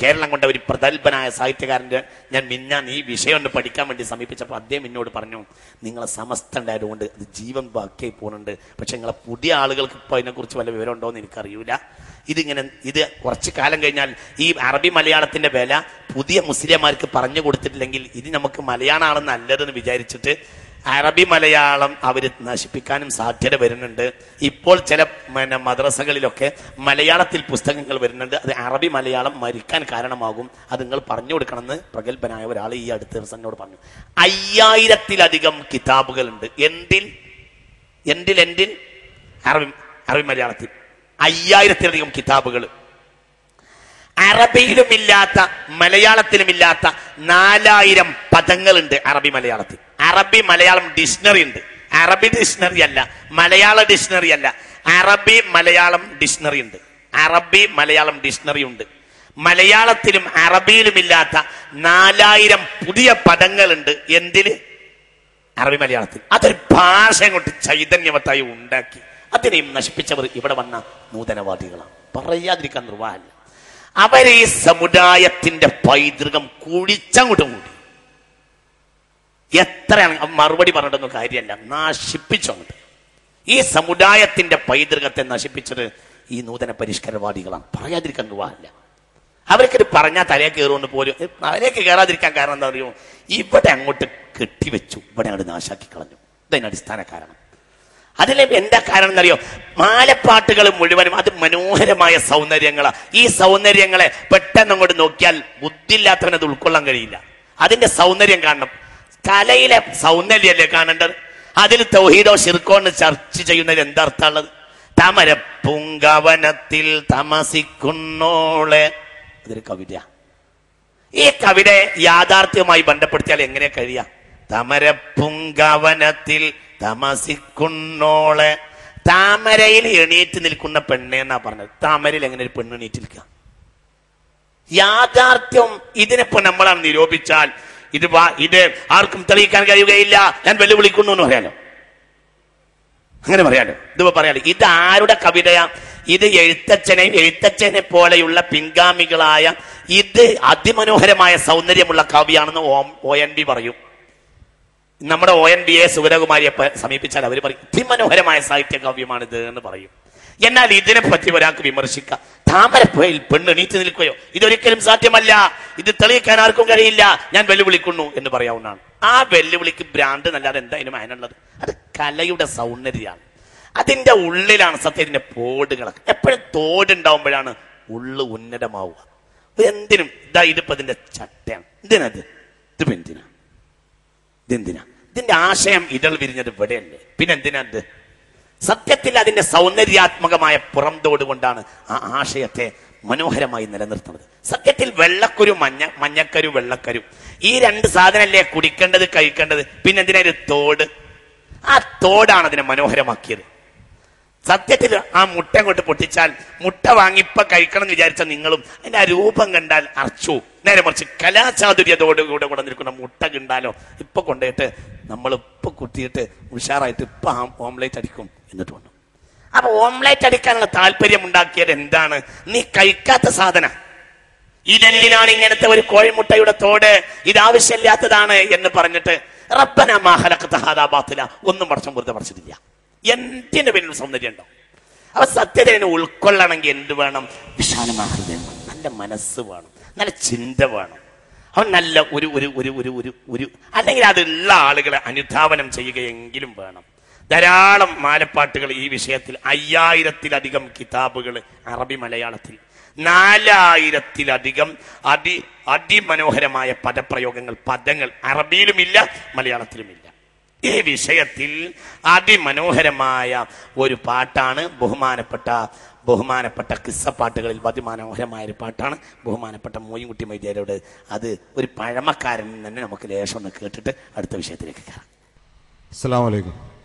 കേരളം കൊണ്ട ഒരു പ്രഗത്ഭനായ സാഹിത്യകാരന്റെ ഞാൻ മിന്നാൻ ഈ വിഷയം പഠിക്കാൻ വേണ്ടി സമീപിച്ചപ്പോൾ അദ്ദേഹം എന്നോട് പറഞ്ഞു നിങ്ങളെ സമസ്ത ഉണ്ടായതുകൊണ്ട് അത് ജീവൻ ബാക്കിയായി പോകുന്നുണ്ട്. പക്ഷെ നിങ്ങളെ പുതിയ ആളുകൾക്ക് ഇപ്പോൾ അതിനെക്കുറിച്ച് വല്ല വിവരം ഉണ്ടോ എന്ന് എനിക്കറിയില്ല ഇതിങ്ങനെ ഇത് കുറച്ച് കാലം കഴിഞ്ഞാൽ ഈ അറബി മലയാളത്തിന്റെ വില പുതിയ മുസ്ലിംമാർക്ക് പറഞ്ഞു കൊടുത്തിട്ടില്ലെങ്കിൽ ഇത് നമുക്ക് മലയാളമാണെന്ന് നല്ലതെന്ന് വിചാരിച്ചിട്ട് അറബി മലയാളം അവർ നശിപ്പിക്കാനും സാധ്യത വരുന്നുണ്ട്. ഇപ്പോൾ ചില പിന്നെ മദ്രസകളിലൊക്കെ മലയാളത്തിൽ പുസ്തകങ്ങൾ വരുന്നുണ്ട്. അത് അറബി മലയാളം മരിക്കാൻ കാരണമാകും. അത് നിങ്ങൾ പറഞ്ഞു കൊടുക്കണമെന്ന് പ്രഗത്ഭനായ ഒരാൾ ഈ അടുത്ത ദിവസം എന്നോട് പറഞ്ഞു. അയ്യായിരത്തിലധികം കിതാബുകളുണ്ട്. എന്തിൽ? എന്തിൽ എന്തിൽ? അറബി അറബി മലയാളത്തിൽ. അയ്യായിരത്തിലധികം കിതാബുകൾ. അറബിയിലുമില്ലാത്ത മലയാളത്തിലുമില്ലാത്ത നാലായിരം പദങ്ങളുണ്ട് അറബി മലയാളത്തിൽ. അറബി മലയാളം ഡിക്ഷണറി ഉണ്ട്. അറബി ഡിക്ഷണറി അല്ല മലയാള ഡിക്ഷണറി അല്ല. അറബി മലയാളം ഡിക്ഷണറി ഉണ്ട്. അറബി മലയാളം ഡിക്ഷണറി ഉണ്ട്. മലയാളത്തിലും അറബിയിലും ഇല്ലാത്ത നാലായിരം പുതിയ പദങ്ങളുണ്ട്. എന്തിൽ അറബി മലയാളത്തിൽ. അതൊരു ഭാഷ കൊണ്ട് ചൈതന്യവത്തായി ഉണ്ടാക്കി. അതിനെയും നശിപ്പിച്ചവർ ഇവിടെ വന്ന നൂതനവാദികളാണ്. പറയാതിരിക്കാൻ നിർവാഹമില്ല. അവരെ ഈ സമുദായത്തിന്റെ പൈതൃകം കുഴിച്ചങ്ങോട്ടും കൂടി അവൻ മറുപടി പറഞ്ഞിട്ടൊന്നും കാര്യമല്ല നശിപ്പിച്ചു ഈ സമുദായത്തിന്റെ പൈതൃകത്തെ നശിപ്പിച്ചത് ഈ നൂതന പരിഷ്കരവാദികളാണ്. പറയാതിരിക്കാൻ വിവാഹമില്ല അവർക്കിത് പറഞ്ഞാൽ തലയെ കയറുകൊണ്ട് പോലും തലയൊക്കെ കയറാതിരിക്കാൻ കാരണം എന്താ പറയുക ഇവിടെ അങ്ങോട്ട് കെട്ടിവെച്ചു. ഇവിടെ അങ്ങോട്ട് നാശാക്കി കളഞ്ഞു. ഇതതിന് അടിസ്ഥാന കാരണം. അതിലെ എന്താ കാരണം എന്നറിയോ? മാലപ്പാട്ടുകൾ മുഴുവനും അത് മനോഹരമായ സൗന്ദര്യങ്ങളാണ് ഈ സൗന്ദര്യങ്ങളെ പെട്ടെന്ന് അങ്ങോട്ട് നോക്കിയാൽ ബുദ്ധിയില്ലാത്തവനത് ഉൾക്കൊള്ളാൻ കഴിയില്ല. അതിന്റെ സൗന്ദര്യം കാണണം. കലയിലെ സൗന്ദര്യല്ലേ കാണേണ്ടത്? അതിൽ തൗഹീദോ ശിർക്കോ എന്ന് ചർച്ച ചെയ്യുന്നതിൽ എന്താ തമര തമരപ്പുങ്കവനത്തിൽ തമസിക്കുന്നോളെ. അതൊരു കവിത. ഈ കവിത യാഥാർത്ഥ്യവുമായി ബന്ധപ്പെടുത്തിയാൽ എങ്ങനെ തമര തമരപ്പുങ്കവനത്തിൽ തമസിക്കുന്നോളെ. താമരയിൽ എണീറ്റ് നിൽക്കുന്ന പെണ്ണേ എന്നാ പറഞ്ഞത്. താമരയിൽ എങ്ങനെ ഒരു പെണ്ണ് എണീറ്റ് നിൽക്കുക? യാഥാർത്ഥ്യം ഇതിനിപ്പോ നമ്മളാണ് നിരൂപിച്ചാൽ ഇത് ഇത് ആർക്കും തെളിയിക്കാൻ കഴിയുകയില്ല. ഞാൻ വെല്ലുവിളിക്കുന്നു എന്ന് പറയാലോ അങ്ങനെ പറയാലോ ഇതിപ്പോ പറയാലോ ഇത് ആരുടെ കവിതയാ? ഇത് എഴുത്തച്ഛനെയും എഴുത്തച്ഛനെ പോലെയുള്ള പിൻഗാമികളായ ഇത് അതിമനോഹരമായ സൗന്ദര്യമുള്ള കവിയാണെന്ന് ഓം- ഒ എൻ ബി പറയും. നമ്മുടെ ഒ എൻ ബി എ സുഗതകുമാരിയെ സമീപിച്ചാൽ അവർ പറയും അതിമനോഹരമായ സാഹിത്യ കാവ്യമാണിത് എന്ന് പറയും. എന്നാൽ ഇതിനെ പറ്റി ഒരാൾക്ക് വിമർശിക്കാം. താമരപ്പുഴയിൽ പെണ്ണ് എണീറ്റ് നിൽക്കുകയോ? ഇതൊരിക്കലും സാധ്യമല്ല. ഇത് തെളിയിക്കാൻ ആർക്കും കഴിയില്ല. ഞാൻ വെല്ലുവിളിക്കുന്നു എന്ന് പറയാവുന്നതാണ്. ആ വെല്ലുവിളിക്ക് ഭ്രാന്ത് എന്നല്ലാതെ എന്തായാലും അതിനുള്ളത് അത് കലയുടെ സൗന്ദര്യമാണ്. അതിന്റെ ഉള്ളിലാണ് സത്യത്തിന്റെ പോടുകളൊക്കെ എപ്പോഴും തോടുണ്ടാവുമ്പോഴാണ് ഉള്ളു ഉന്നതമാവുക. എന്തിനും ഇതാ ഇതിപ്പോ ഇതിന്റെ ചട്ടയാണ്. എന്തിനത് ഇതിപ്പോ എന്തിനാ? ഇതെന്തിനാ? ഇതിന്റെ ആശയം ഇതൾ വിരിഞ്ഞത് ഇവിടെയല്ലേ. പിന്നെ എന്തിനാ ഇത്? സത്യത്തിൽ അതിന്റെ സൗന്ദര്യാത്മകമായ പുറംതോട് കൊണ്ടാണ് ആ ആശയത്തെ മനോഹരമായി നിലനിർത്തുന്നത്. സത്യത്തിൽ വെള്ളക്കുരു മഞ്ഞ മഞ്ഞക്കരു വെള്ളക്കരു. ഈ രണ്ട് സാധനമല്ലേ കുടിക്കേണ്ടത് കഴിക്കേണ്ടത്? പിന്നെ എന്തിനാ ഒരു തോട്? ആ തോടാണ് അതിനെ മനോഹരമാക്കിയത്. സത്യത്തിൽ ആ മുട്ട കൊണ്ട് പൊട്ടിച്ചാൽ മുട്ട വാങ്ങിപ്പ കഴിക്കണം എന്ന് വിചാരിച്ച നിങ്ങളും അതിന്റെ ആ രൂപം കണ്ടാൽ അർച്ചു. നേരെ മറിച്ച് കലാചാതുര്യതോട് കൂടെ കൂടെ നിൽക്കുന്ന മുട്ട കണ്ടാലോ? ഇപ്പൊ കൊണ്ടുപോയിട്ട് നമ്മൾ ഇപ്പൊ കുത്തിയിട്ട് ഉഷാറായിട്ട് ഇപ്പൊ ഓംലേറ്റ് അടിക്കും. എന്നിട്ട് തോന്നും. അപ്പൊ ഓംലേറ്റ് അടിക്കാനുള്ള താല്പര്യം ഉണ്ടാക്കിയത് എന്താണ്? നീ കഴിക്കാത്ത സാധന. ഇതെന്തിനാണ് ഇങ്ങനത്തെ ഒരു കോഴിമുട്ടയുടെ തോട് ഇത് ആവശ്യമില്ലാത്തതാണ് എന്ന് പറഞ്ഞിട്ട് റബ്ബന മാഹലക്കത്തഹാദാബാത്തില ഹാദാ ബാത്തില. ഒന്നും പറച്ചും വെറുതെ പറിച്ചിട്ടില്ല എന്തിന്റെ പേരിൽ സൗന്ദര്യം ഉണ്ടോ അപ്പൊ സത്യത്തിനെ ഉൾക്കൊള്ളണമെങ്കിൽ എന്ത് വേണം? വിശാലമായ ഹൃദയം. നല്ല മനസ്സ് വേണം. നല്ല ചിന്ത വേണം. അവൻ നല്ല ഒരു ഒരു ഒരു ഒരു ഒരു അല്ലെങ്കിൽ അതുള്ള ആളുകളെ അനുധാവനം ചെയ്യുകയെങ്കിലും വേണം. ധാരാളം മാലപ്പാട്ടുകൾ ഈ വിഷയത്തിൽ. അയ്യായിരത്തിലധികം കിതാബുകൾ അറബി മലയാളത്തിൽ. നാലായിരത്തിലധികം അതി അതിമനോഹരമായ പദപ്രയോഗങ്ങൾ പദങ്ങൾ അറബിയിലുമില്ല മലയാളത്തിലുമില്ല. ഈ വിഷയത്തിൽ അതിമനോഹരമായ ഒരു പാട്ടാണ് ബഹുമാനപ്പെട്ട ബഹുമാനപ്പെട്ട കിസ്സപ്പാട്ടുകളിൽ അതിമനോഹരമായ ഒരു പാട്ടാണ് ബഹുമാനപ്പെട്ട മോയിൻകുട്ടി മൈദ്യരോട്. അത് ഒരു പഴമക്കാരൻ തന്നെ നമുക്ക് ലേശം ഒന്ന് കേട്ടിട്ട് അടുത്ത വിഷയത്തിലേക്ക് കയറാം. അസ്സാം വലൈക്കും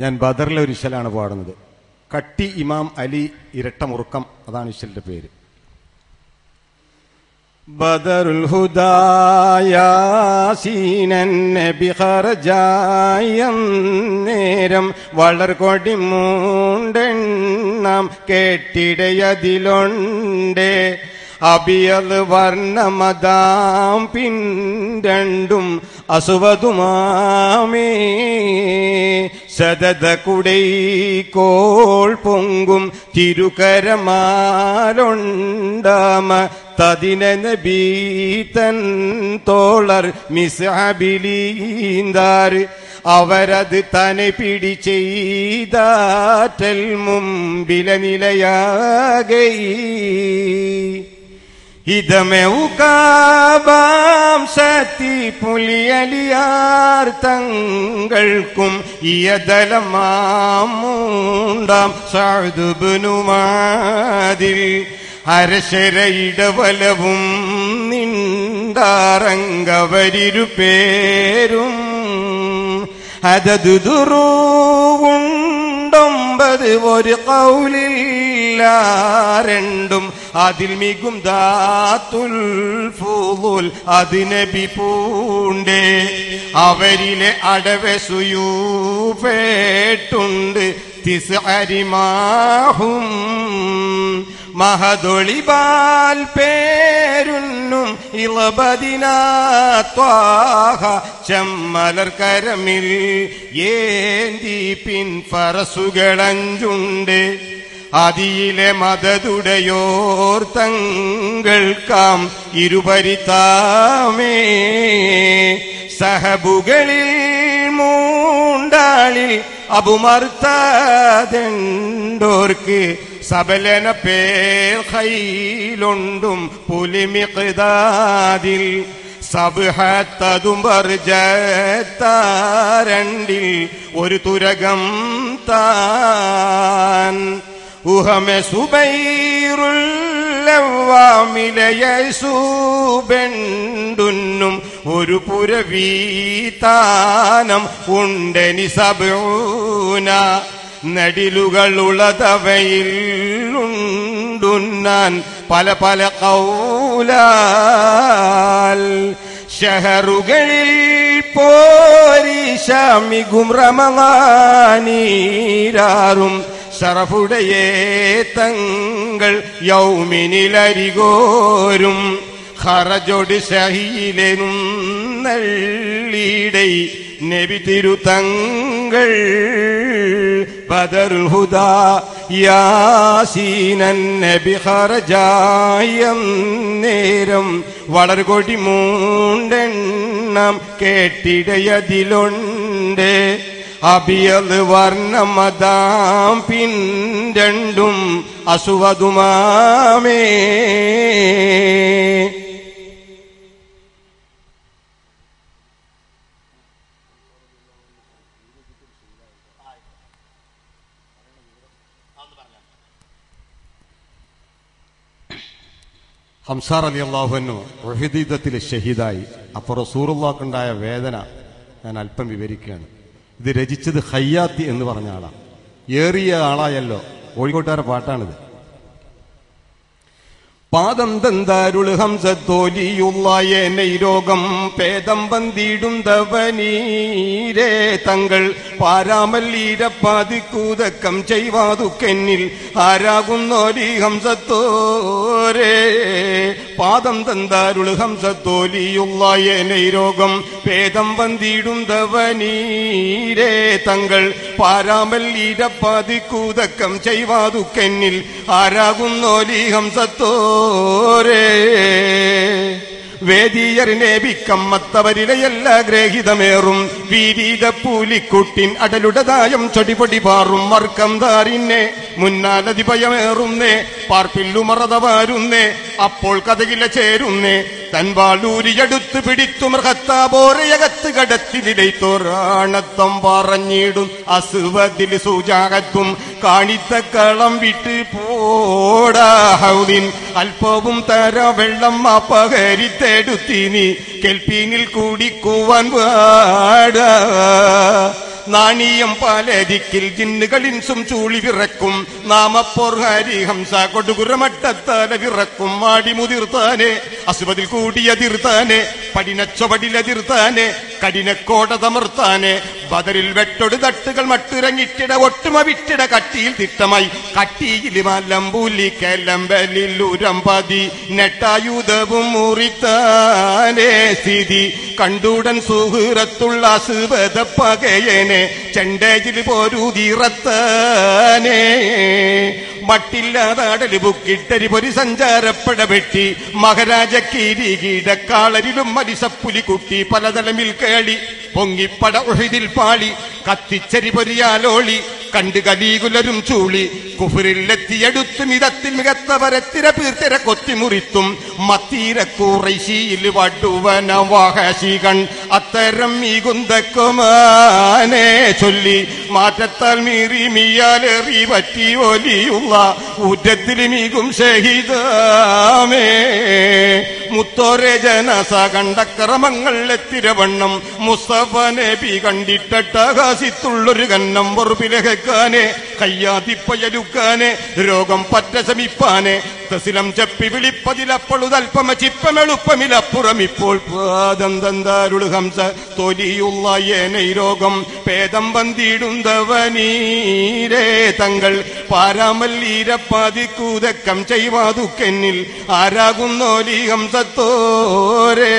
ഞാൻ ബദറിലെ ഒരു ഇശലാണ് പാടുന്നത്. കട്ടി ഇമാം അലി ഇരട്ട മുറുക്കം അതാണ് ഇശലിന്റെ പേര്. ബദറുൽ നേരം വളർകൊടി മൂണ്ടെണ്ണം കേട്ടിടയതിലുണ്ട്. അബിയൽ വർണമതാം പിൻരണ്ടും അസുവതുമാമേ. സദത കുടൈക്കോൾ പൊങ്കും തിരുകരമാലൊണ്ടാമ. തതിന തോളർ മിസബിലീന്താർ അവരത് തന്നെ പിടി ചെയ്താറ്റൽ മുമ്പില നിലയാകൈ. ഇതമെവുകാബാം സത്തി പുലിയലിയാർ തങ്ങൾക്കും ഇയതലമാമൂണ്ടാം സാധുബനുമാതിൽ അരശരയിടവലവും നിണ്ടാറങ്കവരിരു പേരും അതതു ദുറൂവുണ്ടൊമ്പത് ഒരു കൗലില്ല രണ്ടും അതിൽ മികും ദാത്തുൽ ഫൂലുൽ അതിനബി പൂണ്ടേ. അവരിലെ അടവസുയൂപേട്ടുണ്ട് തിസരിമാഹും മഹദൊളിബാൽ പേരുന്നും ഇളബദിനാത്വാഹ ചെമ്മലർ കരമിൽ ഏന്തി പിൻ ഫറസുകളഞ്ചുണ്ട്. അതിയിലെ മതതുടയോർ തങ്ങൾക്കാം ഇരുപരിതാമേ സഹബുകളിൽ മൂണ്ടാളിൽ അപുമർത്തതെണ്ടോർക്ക് സബലന പേർ കയ്യിലുണ്ടും പുലിമിതാതിൽ സബ്ഹത്തതും ബർജത്താരണ്ടിൽ ഒരു തുരകം താൻ. ഉഹമെ സുബൈറുല്ലവാമിലയൂബെണ്ടുന്നും ഒരു പുരവീതാനം ഉണ്ടനി സബൂന നടിലുകളുള്ളതവയിൽ ഉണ്ടുന്നാൻ പല പല കൗലാൽ. ഷഹറുകളിൽ പോരിശമികും റമവാനീരാറും ഷറഫുടയേ തങ്ങൾ യൗമിനിലരികോരും ഖറജൊട് ഷഹീലെനും നള്ളിടൈ നബി തിരുതങ്ങൾ ബദർഹുദ ഹുദാ യാസീനൻ നബി ഹറജായം നേരം വളർകൊടി മൂണ്ടെണ്ണം കേട്ടിടയതിലുണ്ട്. അബിയൽ വർണമതാം പിൻ രണ്ടും അസുവതുമാമേ. ഹംസാർ അലി അള്ളാഹുനു റഹിദീദത്തിൽ ഷഹീദായി. അപ്പോൾ റസൂറുള്ളാക്കുണ്ടായ വേദന ഞാൻ അല്പം വിവരിക്കുകയാണ്. ഇത് രചിച്ചത് ഹയ്യാത്തി എന്ന് പറഞ്ഞ ആളാണ് ഏറിയ ആളായല്ലോ. കോഴിക്കോട്ടുകാരുടെ പാട്ടാണിത്. പാദം തന്താരുൾ ഹംസത്തോലിയുള്ള രോഗം പേദം വന്തിടും തവനീരേ തങ്ങൾ പാരാമല്ലീരപ്പാതിക്കൂതക്കം ചെയ്വാതുക്കെന്നിൽ ആരാകുന്നോലി ഹംസത്തോരേ പാദം തന്താരുൾ ഹംസത്തോലിയുള്ള രോഗം പേദം വന്തിടും തവനീരേ തങ്ങൾ പാരാമല്ലീരപ്പാതിക്കൂതക്കം ചെയ്വാതുക്കെന്നിൽ ആരാകുന്നോലി ഹംസത്തോരേ വേദിയറിനെ വിക്കമ്മത്തവരിലെ എല്ലാ ഗ്രഹിതമേറും. വീരീത പൂലിക്കുട്ടിൻ അടലുടതായം ചൊടിപൊടി പാറും. മർക്കം താറിന്നെ മുന്നാലതി ഭയമേറുന്നേ പാർപ്പില്ലുമറതവാരുന്നേ അപ്പോൾ കഥകില ചേരുന്നേ. തൻവാളൂരിയടുത്ത് പിടിത്തു മൃഗത്താബോറയകത്ത് കടത്തിലിടത്തോരാണത്തം പറഞ്ഞിടും. അസുവതിൽ സൂചാകത്തും കാണിത്തക്കളം വിട്ട് പോടാ ഹൗദിൻ അല്പവും തര വെള്ളം അപഹരിത്തെടുത്തിനി. കെൽപ്പീനിൽ കൂടിക്കുവാൻ പാടാ. നാണീയം പാലരിക്കിൽ ജിന്നുകളിൻസും ചൂളി വിറക്കും. നാമപ്പോർ ഹരി ഹംസ കൊടുകുറമട്ടത്താല വിറക്കും. മാടി മുതിർത്താനെ അസുപതിൽ കൂടിയതിർത്താനെ പടിനച്ചൊപടിലതിർത്താനെ കഠിനക്കോട തമർത്താനെ. ബദറിൽ വെട്ടൊടു തട്ടുകൾ മട്ടിറങ്ങിട്ടിട കട്ടിയിൽ തിട്ടമായി. കട്ടിയിൽ മലമ്പൂലി കലമ്പലിൽ ഉരമ്പതി നെട്ടായുധവും മുറിത്താനേ സ്ഥിതി കണ്ടുടൻ സുഹൃത്തുള്ള അസുപത പകയനെ ചെണ്ടേജിൽ പോരൂതിറത്താനേ മട്ടില്ലാതാടൽ ബുക്കിട്ടരി പൊരി സഞ്ചാരപ്പട വെട്ടി. മഹാരാജ കീരി കീടക്കാളരിലും മരിസപ്പുലി കുട്ടി പലതലമിൽ കേളി. പൊങ്ങിപ്പട ഒഴുതിൽ പാളി. കത്തിച്ചരി പൊരിയാലോളി. കണ്ട് കലീകുലരും ചൂളി. കുഫുരിലെത്തിയെടുത്തു മിതത്തിൽ മികത്തവരത്തിര പീർത്തിര കൊത്തിമുറിത്തും. മത്തീര കൂറൈശിയിൽ വടുവന വാഹശികൺ. അത്തരം മീകുന്തക്കുമാനെ ചൊല്ലി. മാറ്റത്താൽ മീറി മിയാലെറി പറ്റി ഒലിയുള്ള. ഊറ്റത്തിൽ മീകും ഷഹിദാമേ. മുത്തോരെ ജനസ കണ്ടക്രമങ്ങൾ എത്തിരവണ്ണം മുസ്തഫ നബി കണ്ടിട്ടട്ടകാശിത്തുള്ളൊരു കന്നം വെറുപ്പിലഹക്കാനെ കയ്യാതിപ്പയലുക്കാനെ രോഗം പറ്റ ശമിപ്പാനെ തസിലം ചപ്പി വിളിപ്പതിലപ്പളുതൽപ്പമ ചിപ്പമെളുപ്പമിലപ്പുറം ഇപ്പോൾ പാദം തന്താരുൾ ഹംസ തൊലിയുള്ള ഏനൈ രോഗം പേദം വന്തിടുന്തവനീരേ തങ്ങൾ പാരാമല്ലീരപ്പാതിക്കൂതക്കം ചെയ്വാതുക്കെന്നിൽ ആരാകുന്നോലി ഹംസത്തോരേ.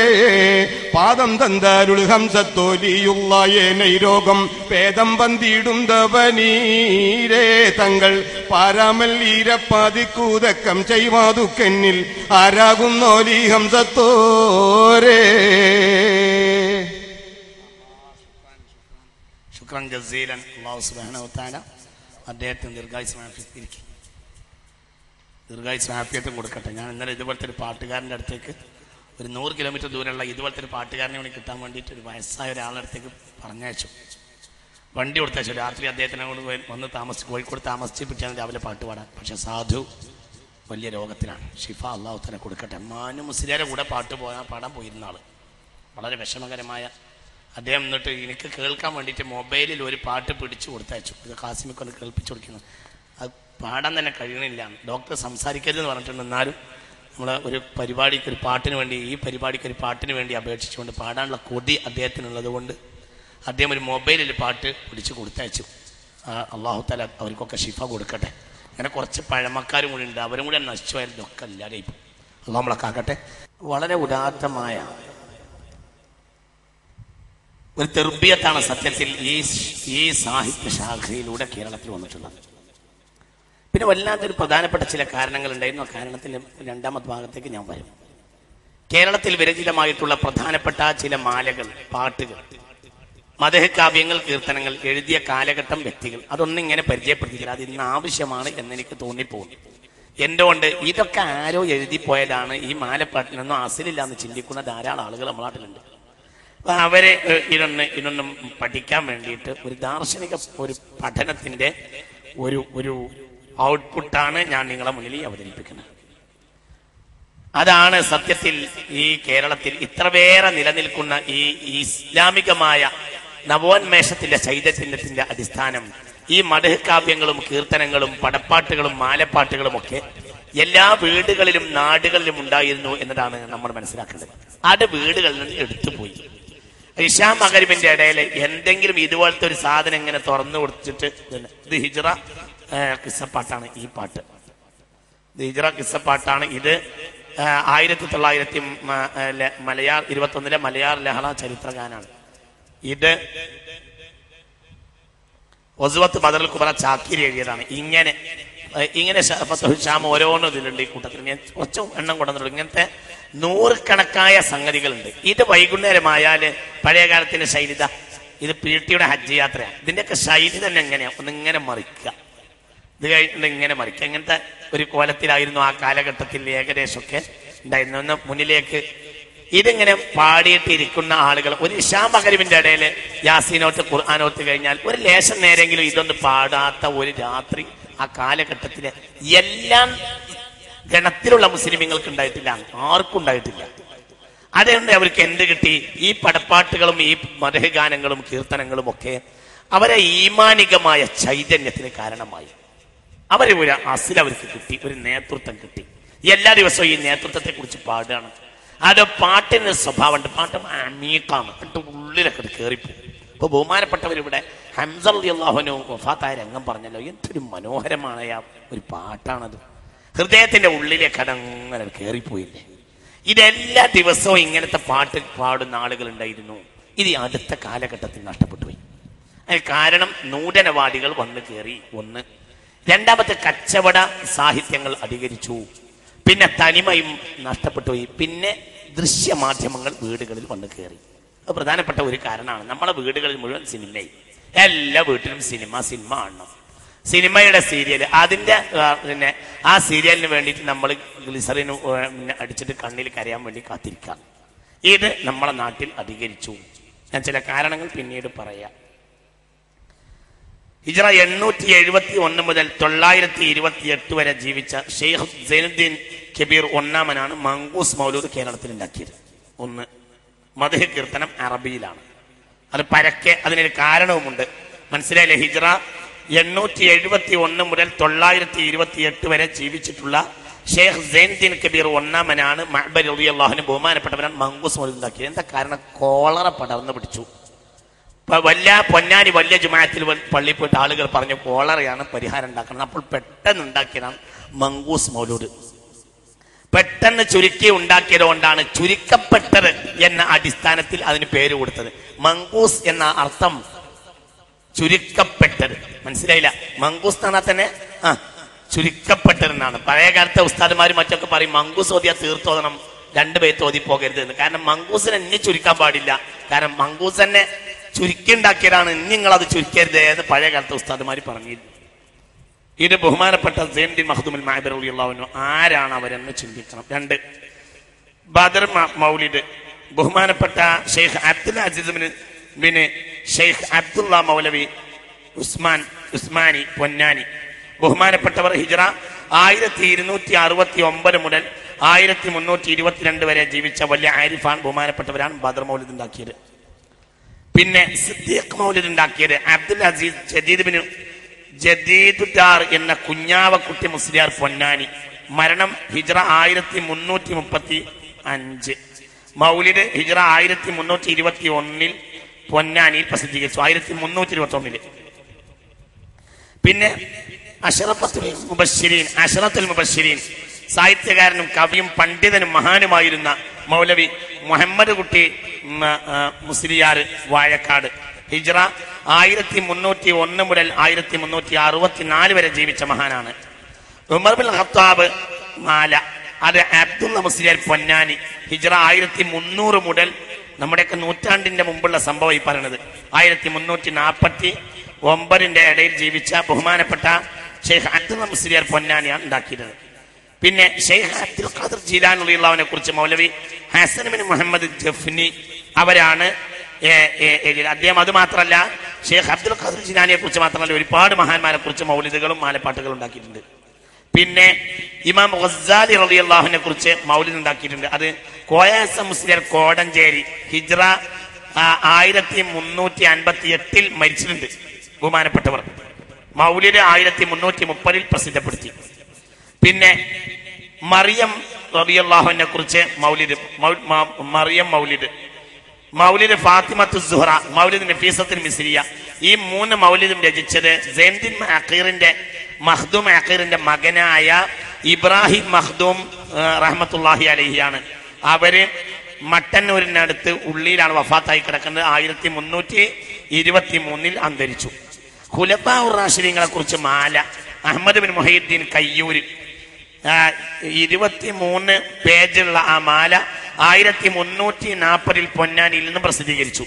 പാദം തന്താരുൾ ഹംസത്തോലിയുള്ള ഏനൈ രോഗം പേദം വന്തിടുന്തവനീരേ തങ്ങൾ പാരാമല്ലീരപ്പാതിക്കൂതക്കം ചെയ്വാതുക്കെന്നിൽ ആരാകുന്നോലി ഹംസത്തോരേ ജസീലൻ അദ്ദേഹത്തിന് ദീർഘായുസ് ഇരിക്കും. ദീർഘായുസ് ഹാപ്പിയത്തും കൊടുക്കട്ടെ. ഞാൻ ഇന്നലെ ഇതുപോലത്തെ ഒരു പാട്ടുകാരന്റെ അടുത്തേക്ക് ഒരു നൂറ് കിലോമീറ്റർ ദൂരമുള്ള ഇതുപോലത്തെ ഒരു പാട്ടുകാരനെ കൂടി കിട്ടാൻ വേണ്ടിയിട്ട് ഒരു വയസ്സായ ഒരാളുടെ അടുത്തേക്ക് പറഞ്ഞയച്ചു. വണ്ടി കൊടുത്തയച്ചു. രാത്രി അദ്ദേഹത്തിനെ കൊണ്ട് വന്ന് താമസിച്ച് കോഴിക്കോട് താമസിച്ച് പിറ്റേന്ന് രാവിലെ പാട്ട് പാടാൻ. പക്ഷെ സാധു വലിയ രോഗത്തിലാണ് ഷിഫ അള്ളാഹു തന്നെ കൊടുക്കട്ടെ. മാനു മുസ്ലിയാരെ കൂടെ പാട്ട് പോയാൽ പാടാൻ പോയിരുന്ന ആൾ വളരെ വിഷമകരമായ അദ്ദേഹം എന്നിട്ട് എനിക്ക് കേൾക്കാൻ വേണ്ടിയിട്ട് മൊബൈലിൽ ഒരു പാട്ട് പിടിച്ചു കൊടുത്തയച്ചു. ഇത് കാസിമിക്ക് ഒന്ന് കേൾപ്പിച്ചു കൊടുക്കുന്നു അത് പാടാൻ തന്നെ കഴിയണില്ല. ഡോക്ടർ സംസാരിക്കരുതെന്ന് പറഞ്ഞിട്ടുണ്ട്. എന്നാലും നമ്മൾ ഒരു പരിപാടിക്ക് ഒരു പാട്ടിന് വേണ്ടി ഈ പരിപാടിക്ക് ഒരു പാട്ടിന് വേണ്ടി അപേക്ഷിച്ചുകൊണ്ട് പാടാനുള്ള കൊതി അദ്ദേഹത്തിനുള്ളത് കൊണ്ട് അദ്ദേഹം ഒരു മൊബൈലിൽ പാട്ട് പിടിച്ചു കൊടുത്തയച്ചു. അള്ളാഹു താല അവർക്കൊക്കെ ഷിഫ കൊടുക്കട്ടെ. അങ്ങനെ കുറച്ച് പഴമക്കാരും കൂടി ഉണ്ട്. അവരും കൂടി നശിച്ചുമായിരുന്നു ഒക്കെ എല്ലാവരെയും ഇപ്പം അള്ളാഹ് നമ്മളെ കാക്കട്ടെ. വളരെ ഉദാത്തമായ ഒരു തെർബിയത്താണ് സത്യത്തിൽ ഈ ഈ സാഹിത്യ ശാഖയിലൂടെ കേരളത്തിൽ വന്നിട്ടുള്ളത്. പിന്നെ വല്ലാത്തൊരു പ്രധാനപ്പെട്ട ചില കാരണങ്ങൾ ഉണ്ടായിരുന്നു ആ കാരണത്തിൽ രണ്ടാമത്തെ ഭാഗത്തേക്ക് ഞാൻ വരും. കേരളത്തിൽ വിരചിതമായിട്ടുള്ള പ്രധാനപ്പെട്ട ചില മാലകൾ പാട്ടുകൾ. മതഹ കാവ്യങ്ങൾ കീർത്തനങ്ങൾ എഴുതിയ കാലഘട്ടം വ്യക്തികൾ. അതൊന്നും ഇങ്ങനെ പരിചയപ്പെടുത്തിയില്ല അത് ഇന്ന് ആവശ്യമാണ് എന്നെനിക്ക് തോന്നിപ്പോകുന്നു. എന്തുകൊണ്ട്? ഇതൊക്കെ ആരോ എഴുതിപ്പോയതാണ്. ഈ മാലപ്പാട്ടിനൊന്നും അസിലില്ല എന്ന് ചിന്തിക്കുന്ന ധാരാളം ആളുകൾ നമ്മുടെ നാട്ടിലുണ്ട്. അപ്പൊ അവരെ ഇതൊന്ന് ഇതൊന്നും പഠിക്കാൻ വേണ്ടിയിട്ട് ഒരു ദാർശനിക ഒരു പഠനത്തിന്റെ ഒരു ഒരു ഔട്ട്പുട്ടാണ് ഞാൻ നിങ്ങളെ മുന്നിൽ അവതരിപ്പിക്കുന്നത്. അതാണ് സത്യത്തിൽ ഈ കേരളത്തിൽ ഇത്രവേറെ നിലനിൽക്കുന്ന ഈ ഇസ്ലാമികമായ നവോന്മേഷത്തിന്റെ ചൈതന്യത്തിന്റെ അടിസ്ഥാനം ഈ മടഹ് കാവ്യങ്ങളും കീർത്തനങ്ങളും പടപ്പാട്ടുകളും മാലപ്പാട്ടുകളും ഒക്കെ എല്ലാ വീടുകളിലും നാടുകളിലും ഉണ്ടായിരുന്നു എന്നതാണ് നമ്മൾ മനസ്സിലാക്കേണ്ടത്. അത് വീടുകളിൽ നിന്ന് എടുത്തുപോയി ഇഷാ മകരിബിന്റെ ഇടയിൽ എന്തെങ്കിലും ഇതുപോലത്തെ ഒരു സാധനം ഇങ്ങനെ തുറന്നു കൊടുത്തിട്ട്. ഇത് ഹിജ്റ കിസ്സപ്പാട്ടാണ് ഈ പാട്ട്. ഇത് ഹിജ്റ കിസ്സപ്പാട്ടാണ്. ഇത് ആയിരത്തി തൊള്ളായിരത്തി മലയാള മലയാള ഇരുപത്തൊന്നിലെ മലയാർ ലഹള ചരിത്രഗാനാണ്. ഇത് ഒസുവത്ത് ബദൽ കുബറ ചാക്കിരി എഴുതിയതാണ്. ഇങ്ങനെ ഇങ്ങനെ ഷ- ഓരോന്നും ഇതിലുണ്ട് ഈ കൂട്ടത്തിൽ. ഞാൻ കുറച്ച് എണ്ണം കൊണ്ടുവന്നിട്ടുണ്ട്. ഇങ്ങനത്തെ നൂറുകണക്കായ സംഗതികളുണ്ട്. ഇത് വൈകുന്നേരമായാൽ പഴയ കാലത്തിന്റെ ശൈലിത ഇത്. പി ടിയുടെ ഹജ്ജ് യാത്രയാണ്. ഇതിന്റെയൊക്കെ ശൈലി തന്നെ എങ്ങനെയാ? ഒന്നിങ്ങനെ മറിക്കുക ഇത് കഴിഞ്ഞിട്ട് ഇങ്ങനെ മറിക്കുക ഇങ്ങനത്തെ ഒരു കോലത്തിലായിരുന്നു ആ കാലഘട്ടത്തിൽ ഏകദേശമൊക്കെ ഉണ്ടായിരുന്നു ഒന്ന് മുന്നിലേക്ക് ഇതിങ്ങനെ പാടിയിട്ടിരിക്കുന്ന ആളുകൾ ഒരു ഇഷാം മകരിവിന്റെ ഇടയിൽ യാസീനോട്ട് ഖുർആാനോട്ട് കഴിഞ്ഞാൽ ഒരു ലേശം നേരെങ്കിലും ഇതൊന്ന് പാടാത്ത ഒരു രാത്രി ആ കാലഘട്ടത്തിലെ എല്ലാം ഗണത്തിലുള്ള മുസ്ലിമീങ്ങൾക്ക് ഉണ്ടായിട്ടില്ല ആർക്കും ഉണ്ടായിട്ടില്ല. അതുകൊണ്ട് അവർക്ക് എന്ത് കിട്ടി? ഈ പടപ്പാട്ടുകളും ഈ മതഗാനങ്ങളും കീർത്തനങ്ങളും ഒക്കെ അവരെ ഈമാനികമായ ചൈതന്യത്തിന് കാരണമായി. അവരെ ഒരു അസിൽ അവർക്ക് കിട്ടി ഒരു നേതൃത്വം കിട്ടി. എല്ലാ ദിവസവും ഈ നേതൃത്വത്തെ കുറിച്ച് പാടുകയാണ്. അത് പാട്ടിന് സ്വഭാവമുണ്ട്. പാട്ട് അമീക്കാണ് എന്നിട്ട് ഉള്ളിലൊക്കെ കയറിപ്പോകും ഇപ്പൊ ബഹുമാനപ്പെട്ടവരിവിടെ ഹംസർ അള്ളാഹുനു വഫാത്തായ രംഗം പറഞ്ഞല്ലോ. എന്തൊരു മനോഹരമായ ഒരു പാട്ടാണത്. ഹൃദയത്തിന്റെ ഉള്ളിലേക്ക് അതങ്ങനെ കയറിപ്പോയില്ലേ ഇതെല്ലാ ദിവസവും ഇങ്ങനത്തെ പാട്ട് പാടുന്ന ആളുകൾ ഉണ്ടായിരുന്നു. ഇത് അടുത്ത കാലഘട്ടത്തിൽ നഷ്ടപ്പെട്ടു പോയി. അതിന് കാരണം നൂതനവാദികൾ വന്നു കയറി ഒന്ന് രണ്ടാമത്തെ കച്ചവട സാഹിത്യങ്ങൾ അധികരിച്ചു. പിന്നെ തനിമയും നഷ്ടപ്പെട്ടു പോയി പിന്നെ ദൃശ്യമാധ്യമങ്ങൾ വീടുകളിൽ വന്ന് കയറി അത് പ്രധാനപ്പെട്ട ഒരു കാരണമാണ്. നമ്മളെ വീടുകളിൽ മുഴുവൻ സിനിമയും എല്ലാ വീട്ടിലും സിനിമ സിനിമ കാണണം. സിനിമയുടെ സീരിയൽ അതിന്റെ പിന്നെ ആ സീരിയലിന് വേണ്ടിയിട്ട് നമ്മൾ ഗ്ലിസറിന് അടിച്ചിട്ട് കണ്ണിൽ കരയാൻ വേണ്ടി കാത്തിരിക്കാം. ഇത് നമ്മളെ നാട്ടിൽ അധികരിച്ചു. ഞാൻ ചില കാരണങ്ങൾ പിന്നീട് പറയാം. ഹിജറ എണ്ണൂറ്റി എഴുപത്തി ഒന്ന് മുതൽ തൊള്ളായിരത്തി ഇരുപത്തി എട്ട് വരെ ജീവിച്ച ഷെയ്ഖ് സൈനുദ്ദീൻ കബീർ ഒന്നാമനാണ് മംഗൂസ് മൗലൂദ് കേരളത്തിൽ ഉണ്ടാക്കിയത്. ഒന്ന് മധുഹ കീർത്തനം അറബിയിലാണ്. അത് പരക്കെ അതിനൊരു കാരണവുമുണ്ട്. മനസ്സിലായില്ലേ? ഹിജറ എണ്ണൂറ്റി എഴുപത്തി ഒന്ന് മുതൽ തൊള്ളായിരത്തി ഇരുപത്തി എട്ട് വരെ ജീവിച്ചിട്ടുള്ള ഷെയ്ഖ് സൈനുദ്ദീൻ കബീർ ഒന്നാമനാണ് മഹബർ അള്ളാഹുന് ബഹുമാനപ്പെട്ടവനാണ് മംഗൂസ് മൗലൂദ് ഉണ്ടാക്കിയത്. എന്താ കാരണം? കോളറ പടർന്നു പിടിച്ചു. വല്ല പൊന്നാനി വലിയ ജുമായത്തിൽ വ- പള്ളിയിൽ പോയിട്ട് ആളുകൾ പറഞ്ഞു കോളറയാണ് പരിഹാരം ഉണ്ടാക്കുന്നത്. അപ്പോൾ പെട്ടെന്ന് ഉണ്ടാക്കിയതാണ് മങ്കൂസ് മൗലൂദ്. പെട്ടെന്ന് ചുരുക്കി ഉണ്ടാക്കിയത് കൊണ്ടാണ് ചുരുക്കപ്പെട്ടത് എന്ന അടിസ്ഥാനത്തിൽ അതിന് പേര് കൊടുത്തത്. മങ്കൂസ് എന്ന അർത്ഥം ചുരുക്കപ്പെട്ടത്. മനസ്സിലായില്ല? മങ്കൂസ് എന്നാ തന്നെ? ആ ചുരുക്കപ്പെട്ടതെന്നാണ്. പഴയ കാലത്തെ ഉസ്താദുമാരും മറ്റൊക്കെ പറയും മങ്കൂസ് ഓതിയാ തീർത്തോതണം രണ്ട് പേര് ഓതി പോകരുത് കാരണം മങ്കൂസിനെ ഇനി ചുരുക്കാൻ പാടില്ല. കാരണം മങ്കൂസ് തന്നെ ചുരുക്കി ഉണ്ടാക്കിയതാണ് അത് ചുരുക്കരുത് എന്ന് പഴയ കാലത്തെ ഉസ്താദുമാർ പറഞ്ഞിരുന്നു ഇത് ബഹുമാനപ്പെട്ട സൈനുദ്ദീൻ മഹദുമുൽ മാബിറുള്ളവനു ആരാണ് അവരെന്ന് ചിന്തിക്കണം. രണ്ട് ബദർ മൗലിദ്. ബഹുമാനപ്പെട്ട ഷെയ്ഖ് അബ്ദുൽ അസീസ് ബിന് ഷെയ്ഖ് അബ്ദുള്ള മൗലവി ഉസ്മാൻ ഉസ്മാനി പൊന്നാനി. ബഹുമാനപ്പെട്ടവർ ഹിജറ ആയിരത്തി ഇരുന്നൂറ്റി അറുപത്തി ഒമ്പത് മുതൽ ആയിരത്തി മുന്നൂറ്റി ഇരുപത്തിരണ്ട് വരെ ജീവിച്ച വലിയ ആരിഫാൻ ബഹുമാനപ്പെട്ടവരാണ് ബദർ മൗലിദ് ഉണ്ടാക്കിയത്. പിന്നെ സിദ്ദീഖ് മൗലിദ് ഉണ്ടാക്കിയത് അബ്ദുൽ അസീസ് ജദീദ് ബിൻ ജദീദുദാർ എന്ന കുഞ്ഞാവക്കുട്ടി മുസ്ലിയാർ പൊന്നാനി. മരണം ഹിജ്റ ആയിരത്തി മുന്നൂറ്റി മുപ്പത്തി അഞ്ച് മൗലിദ് ഹിജ്റ ആയിരത്തി മുന്നൂറ്റി ഇരുപത്തി ഒന്നിൽ പൊന്നാനിയിൽ പ്രസിദ്ധീകരിച്ചു. ആയിരത്തി മുന്നൂറ്റി ഇരുപത്തി ഒന്നിൽ പിന്നെ അഷറഫത്തുൽ മുബശ്ശിരീൻ അഷറത്തുൽ മുബശ്ശിരീൻ. സാഹിത്യകാരനും കവിയും പണ്ഡിതനും മഹാനുമായിരുന്ന മൗലവി മുഹമ്മദ് കുട്ടി മുസ്ലിയാർ വാഴക്കാട് ഹിജ്റ ആയിരത്തി മുന്നൂറ്റി ഒന്ന് മുതൽ ആയിരത്തി മുന്നൂറ്റി അറുപത്തിനാല് വരെ ജീവിച്ച മഹാനാണ്. ഉമർ ബിൻ ഖത്താബ് മാല അത് അബ്ദുള്ള മുസ്ലിയാർ പൊന്നാനി. ഹിജ്റ ആയിരത്തി മുന്നൂറ് മുതൽ നമ്മുടെയൊക്കെ നൂറ്റാണ്ടിന്റെ മുമ്പുള്ള സംഭവം ഈ പറയുന്നത് ആയിരത്തി മുന്നൂറ്റി നാൽപ്പത്തി ഒമ്പതിന്റെ ഇടയിൽ ജീവിച്ച ബഹുമാനപ്പെട്ട ഷെയ്ഖ് അബ്ദുൽ മുസ്ലിയാർ പൊന്നാനിയാണ് ഉണ്ടാക്കിയത്. പിന്നെ ഷെയ്ഖ് അബ്ദുൽ ഖാദർ ജീലാനുള്ളവനെ കുറിച്ച് മൗലവി ഹസൻ ബിൻ മുഹമ്മദ് ജഫ്നി അവരാണ് അദ്ദേഹം അത് മാത്രമല്ല ഷെയ്ഖ് അബ്ദുൽ ഖാദർ ജീലാനിയെ കുറിച്ച് മാത്രമല്ല ഒരുപാട് മഹാന്മാരെ കുറിച്ച് മൗലിദുകളും മാലപ്പാട്ടുകളും ഉണ്ടാക്കിയിട്ടുണ്ട്. പിന്നെ ഇമാം ഗസാലി റളിയല്ലാഹുവിനെ കുറിച്ച് മൗലിദ് ഉണ്ടാക്കിയിട്ടുണ്ട്. അത് കോയാസ മുസ്ലിയർ കോടഞ്ചേരി ഹിജ്റ ആയിരത്തി മുന്നൂറ്റി അൻപത്തി എട്ടിൽ മരിച്ചിട്ടുണ്ട്. ബഹുമാനപ്പെട്ടവർ മൗലിദ് ആയിരത്തി മുന്നൂറ്റി മുപ്പതിൽ പ്രസിദ്ധപ്പെടുത്തി. പിന്നെ മറിയം റബിയല്ലാഹുവിനെ കുറിച്ച് മൗലിദ് മറിയം മൗലിദ്. മൗലിദ് ഫാത്തിമത്തു സുഹറ മൗലിദ് നഫീസത്തുൽ മിസ്രിയ. ഈ മൂന്ന് മൗലിദും രചിച്ചത് സൈനുദ്ദീൻ അഖീറിന്റെ മഹ്ദൂം അഖീറിന്റെ മകനായ ഇബ്രാഹിം മഹ്ദൂം റഹ്മത്തുല്ലാഹി അലഹിയാണ്. അവർ മട്ടന്നൂരിനടുത്ത് ഉള്ളിയിലാണ് വഫാത്തായി കിടക്കുന്നത്. ആയിരത്തി മുന്നൂറ്റി ഇരുപത്തി മൂന്നിൽ അന്തരിച്ചു. ഖുലഫാഉർ റാഷിദീങ്ങളെ കുറിച്ച് മാല. അഹമ്മദ് ബിൻ മുഹീദ്ദീൻ കയ്യൂര്. ഇരുപത്തി മൂന്ന് പേജുള്ള ആ മാല ആയിരത്തി മുന്നൂറ്റി നാൽപ്പതിൽ പൊന്നാനിയിൽ നിന്ന് പ്രസിദ്ധീകരിച്ചു.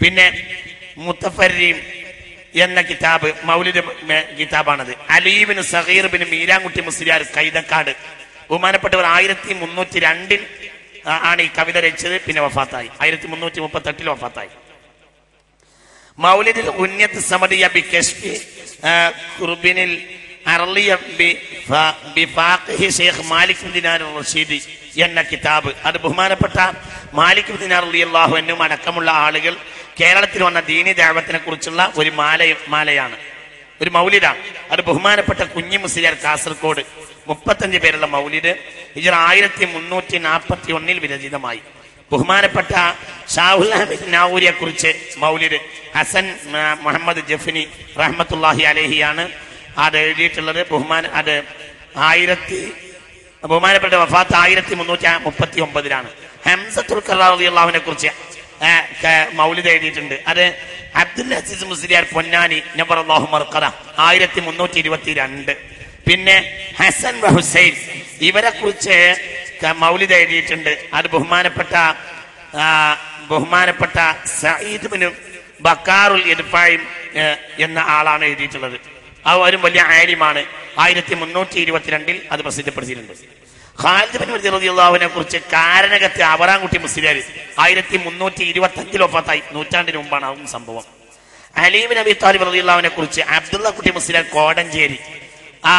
പിന്നെ മുത്തഫരീം എന്ന കിതാബ് മൗലിദ് കിതാബാണത്. അലീബിന് സഹീർ ബിൻ മീരാൻകുട്ടി മുസ്ലിയാർ കൈതക്കാട്. ബഹുമാനപ്പെട്ടവർ ആയിരത്തി മുന്നൂറ്റി രണ്ടിൽ ആണ് ഈ കവിത രചിച്ചത് പിന്നെ വഫാത്തായി. ആയിരത്തി മുന്നൂറ്റി മുപ്പത്തി എട്ടിൽ വഫാത്തായി. മൗലിദിൽ ഉന്നത്ത് സമദിയ ബി കശ്മീർ ആ, റഷീദി എന്ന കിതാബ്. അത് ബഹുമാനപ്പെട്ട മാലിക് അള്ളാഹു എന്നും അടക്കമുള്ള ആളുകൾ കേരളത്തിൽ വന്ന ദീനി ദേവത്തിനെ കുറിച്ചുള്ള ഒരു മാല മാലയാണ്. ഒരു മൗലിദാണ്. അത് ബഹുമാനപ്പെട്ട കുഞ്ഞി മുസ്ലിയാർ കാസർഗോഡ്. മുപ്പത്തഞ്ച് പേരുള്ള മൗലിദ് ഇജർ ആയിരത്തി മുന്നൂറ്റി നാൽപ്പത്തി ഒന്നിൽ വിരചിതമായി. ബഹുമാനപ്പെട്ട അഹമ്മദ് കുറിച്ച് മൗലിദ് ഹസൻ മുഹമ്മദ് ജഫിനി റഹ്മത്തുല്ലാഹി അലേഹിയാണ് അത് എഴുതിയിട്ടുള്ളത് ബഹുമാന അത് ആയിരത്തി ബഹുമാനപ്പെട്ട വഫാത്ത് ആയിരത്തി മുന്നൂറ്റി മുപ്പത്തി ഒമ്പതിലാണ് ഹംസത്തുൽ കറാഹുവിനെ കുറിച്ച് മൗലിദ് എഴുതിയിട്ടുണ്ട്. അത് അബ്ദുൽ അസീസ് മുസ്ലിയാർ പൊന്നാനി നബർ അള്ളാഹു മർക്കറ ആയിരത്തി മുന്നൂറ്റി ഇരുപത്തി രണ്ട് പിന്നെ ഹസൻ ഹുസൈൻ ഇവരെ കുറിച്ച് മൗലിദ് എഴുതിയിട്ടുണ്ട്. അത് ബഹുമാനപ്പെട്ട ബഹുമാനപ്പെട്ട സയ്യിദ് ബക്കാറുൽ ഇർഫായും എന്ന ആളാണ് എഴുതിയിട്ടുള്ളത്. അവരും വലിയ ആര്യമാണ് ആയിരത്തി മുന്നൂറ്റി ഇരുപത്തിരണ്ടിൽ അത് പ്രസിദ്ധപ്പെടുത്തിയിട്ടുണ്ട്. ഖാലിദ് കുറിച്ച് കാരണകത്തെ അവറാൻകുട്ടി മുസ്ലിയാർ ആയിരത്തി മുന്നൂറ്റി ഇരുപത്തി അഞ്ചിൽ ഒപ്പത്തായി നൂറ്റാണ്ടിന് മുമ്പാണ് അതും സംഭവം. അലീബിൻ അബി താലിബ് റളിയല്ലാഹുവിനെ കുറിച്ച് അബ്ദുള്ള കുട്ടി മുസ്ലിയാർ കോടഞ്ചേരി ആ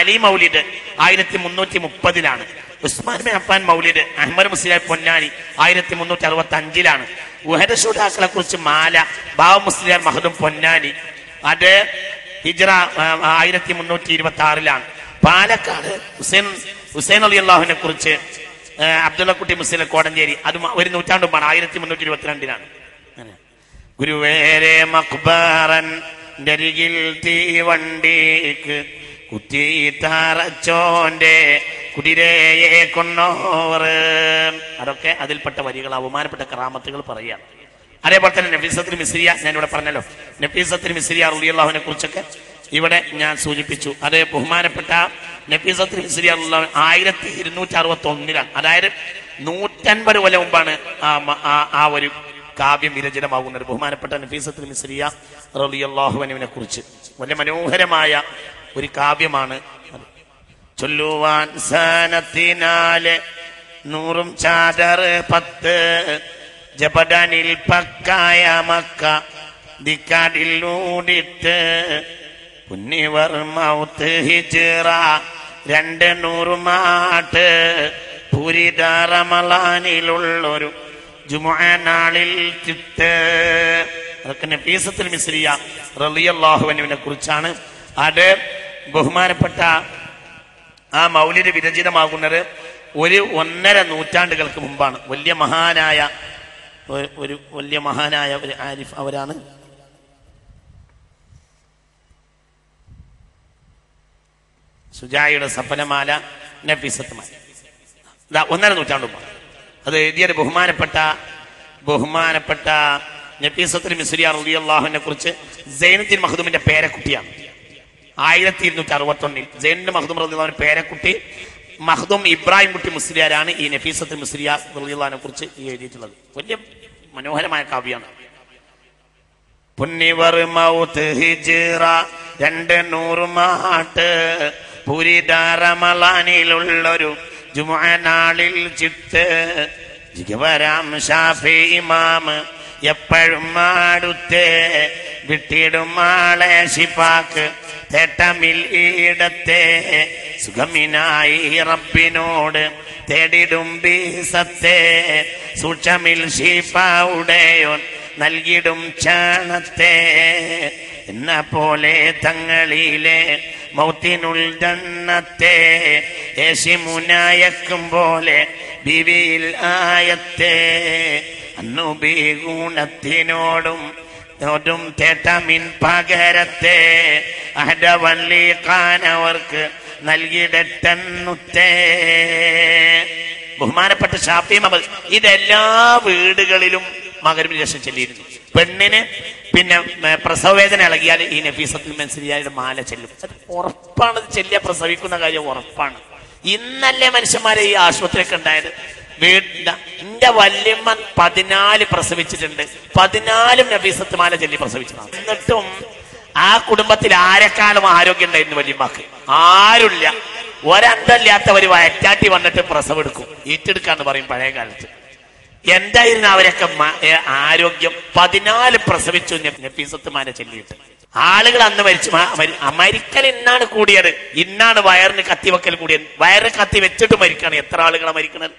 അലി മൗലിദ് ആയിരത്തി മുന്നൂറ്റി മുപ്പതിലാണ്. ഉസ്മാൻ ബിൻ അഫാൻ മൗലിദ് അഹമ്മദ് മുസ്ലിയാർ പൊന്നാനി ആയിരത്തി മുന്നൂറ്റി അറുപത്തി അഞ്ചിലാണ് ഉഹദ ഷൂഡാക്കളെ കുറിച്ച് മാല ബാബ മുസ്ലിയാർ മഹദും പൊന്നാനി. അത് ഹിജ്റ ആയിരത്തി മുന്നൂറ്റി ഇരുപത്തി ആറിലാണ് പാലക്കാട് ഹുസൈൻ ഹുസൈൻ അലി അള്ളാഹുവിനെ കുറിച്ച് അബ്ദുള്ളക്കുട്ടി മുസ്ലിം കോടഞ്ചേരി അത് ഒരു നൂറ്റാണ്ടുമാണ് ആയിരത്തി മുന്നൂറ്റി ഇരുപത്തിരണ്ടിലാണ്. ഗുരുവേരെ മക്ബാറൻ ഡരികിൽ തീവണ്ടിക്ക് കുത്തി തറച്ചോന്റെ കുതിരയെ കൊന്നോവർ. അതൊക്കെ അതിൽപ്പെട്ട വരികൾ അവമാനപ്പെട്ട കറാമത്തുകൾ പറയുകയാണ്. അതേപോലെ തന്നെ നഫീസത്തിൽ മിസ്രിയ ഞാൻ ഇവിടെ പറഞ്ഞല്ലോ. നഫീസത്തിൽ മിസ്രിയ റുലിയല്ലാഹുവിനെ കുറിച്ചൊക്കെ ഇവിടെ ഞാൻ സൂചിപ്പിച്ചു. അത് ബഹുമാനപ്പെട്ട നഫീസത്തിൽ മിസ്രിയ ആയിരത്തി ഇരുന്നൂറ്റി അറുപത്തി ഒന്നിലാണ് അതായത് നൂറ്റൻപത് കൊല്ലം മുമ്പാണ് ആ ഒരു കാവ്യം വിരചനമാകുന്നത് ബഹുമാനപ്പെട്ട നഫീസത്തിൽ മിസ്രിയ റളിയല്ലാഹുവിനെ കുറിച്ച്. വലിയ മനോഹരമായ ഒരു കാവ്യമാണ്. ചൊല്ലുവാൻ സനത്തിനാല് നൂറും ചാദർ പത്ത് ജബഡനിൽ പക്കായ മക്ക ദിക്കാടിൽ ഊടിട്ട് പുന്നിവർ മൗത്ത് ഹിജിറ രണ്ട് നൂറുമാട്ട് പുരിതാറമലാനിലുള്ളൊരു ജുമാനാളിൽ ചിത്ത് അതൊക്കെ നഫീസത്തുൽ മിസ്രിയ റളിയല്ലാഹുവിനെ കുറിച്ചാണ്. അത് ബഹുമാനപ്പെട്ട ആ മൗലിന് വിരചിതമാകുന്നത് ഒരു ഒന്നര നൂറ്റാണ്ടുകൾക്ക് മുമ്പാണ്. വലിയ മഹാനായ ഒരു വലിയ മഹാനായ ഒരു ആരിഫ് അവരാണ്. സുജായിയുടെ സഫലമാല നഫീസത്തുമാല ഇതാ ഒന്നര നൂറ്റാണ്ട് അത് എഴുതിയത് ബഹുമാനപ്പെട്ട ബഹുമാനപ്പെട്ട നഫീസത്തുൽ മിസ്രിയ അള്ളാഹുവിനെ കുറിച്ച് സൈനുദ്ദീൻ മഹദൂമിന്റെ പേരക്കുട്ടിയാണ്. ആയിരത്തി ഇരുന്നൂറ്റി അറുപത്തി ഒന്നിൽ ജൈനുദ്ദീൻ റളിയല്ലാഹുവിന്റെ പേരക്കുട്ടി മഖ്ദൂം ഇബ്രാഹിം കുട്ടി മുസ്ലിയാരാണ് ഈ നഫീസത്തുൽ മുസ്ലിയാനെ കുറിച്ച് എഴുതിയിട്ടുള്ളത്. വലിയ മനോഹരമായ കാവ്യാണ്. പുന്നിവർ മൗത്ത് ഹിജിറ രണ്ട് നൂറ് മാട്ട് പുരിതാരമലാനിലുള്ളൊരു ജുമാനാളിൽ ചിത്ത് ജിഗവരാം ഷാഫി ഇമാമ് എപ്പോഴും മാടുത്തേ വിട്ടിടും ആളെ ശിപ്പാക്ക് തേട്ടമിൽ ഈടത്തെ സുഖമിനായി റബ്ബിനോട് തേടിടും ബീസത്തെ. സൂക്ഷമിൽ ശിഫ ഉടയോൻ നൽകിടും ചാണത്തെ. എന്ന പോലെ തങ്ങളിലെ മൗത്തിനുൾ ദണ്ണത്തെ യേശിമുനായക്കും പോലെ ബിവിയിൽ ആയത്തെ. അന്നുബി ഗുണത്തിനോടും തേട്ടമിൻ പകരത്തെ അഹടവള്ളി കാനവർക്ക് നൽകിയിടട്ടെന്നുത്തേ ബഹുമാനപ്പെട്ട ഷാഫി മകൾ ഇതെല്ലാ വീടുകളിലും മകരവിന് ശേഷം ചെല്ലിയിരുന്നു. പെണ്ണിന് പിന്നെ പ്രസവവേദന ഇളകിയാൽ ഈ നഫീസത്തിൽ മനസ്സിലായ മാല ചെല്ലും. അത് ഉറപ്പാണ് ചെല്ലിയ പ്രസവിക്കുന്ന കാര്യം ഉറപ്പാണ്. ഇന്നല്ലേ മനുഷ്യന്മാരെ ഈ ആശുപത്രിയൊക്കെ ഉണ്ടായത്? വീണ്ട എന്റെ വല്യമ്മ പതിനാല് പ്രസവിച്ചിട്ടുണ്ട്. പതിനാലും നബീസത്തുമാല ചൊല്ലി പ്രസവിച്ചതാണ്. എന്നിട്ടും ആ കുടുംബത്തിൽ ആരെക്കാളും ആരോഗ്യം ഉണ്ടായിരുന്നു വല്യമ്മക്ക്? ആരുമില്ല. ഒരന്തല്ലാത്തവര് വയറ്റാട്ടി വന്നിട്ട് പ്രസവം എടുക്കും. ഏറ്റെടുക്കാന്ന് പറയും പഴയ കാലത്ത്. എന്തായിരുന്നു അവരൊക്കെ ആരോഗ്യം? പതിനാല് പ്രസവിച്ചു നഫീസത്തുമാരെ ചൊല്ലിയിട്ട്. ആളുകൾ അന്ന് മരിച്ചു. മരിക്കൽ ഇന്നാണ് കൂടിയത്. ഇന്നാണ് വയറിന് കത്തിവെക്കൽ കൂടിയത്. വയറ് കത്തി വെച്ചിട്ട് മരിക്കണം എത്ര ആളുകളാണ് മരിക്കണത്?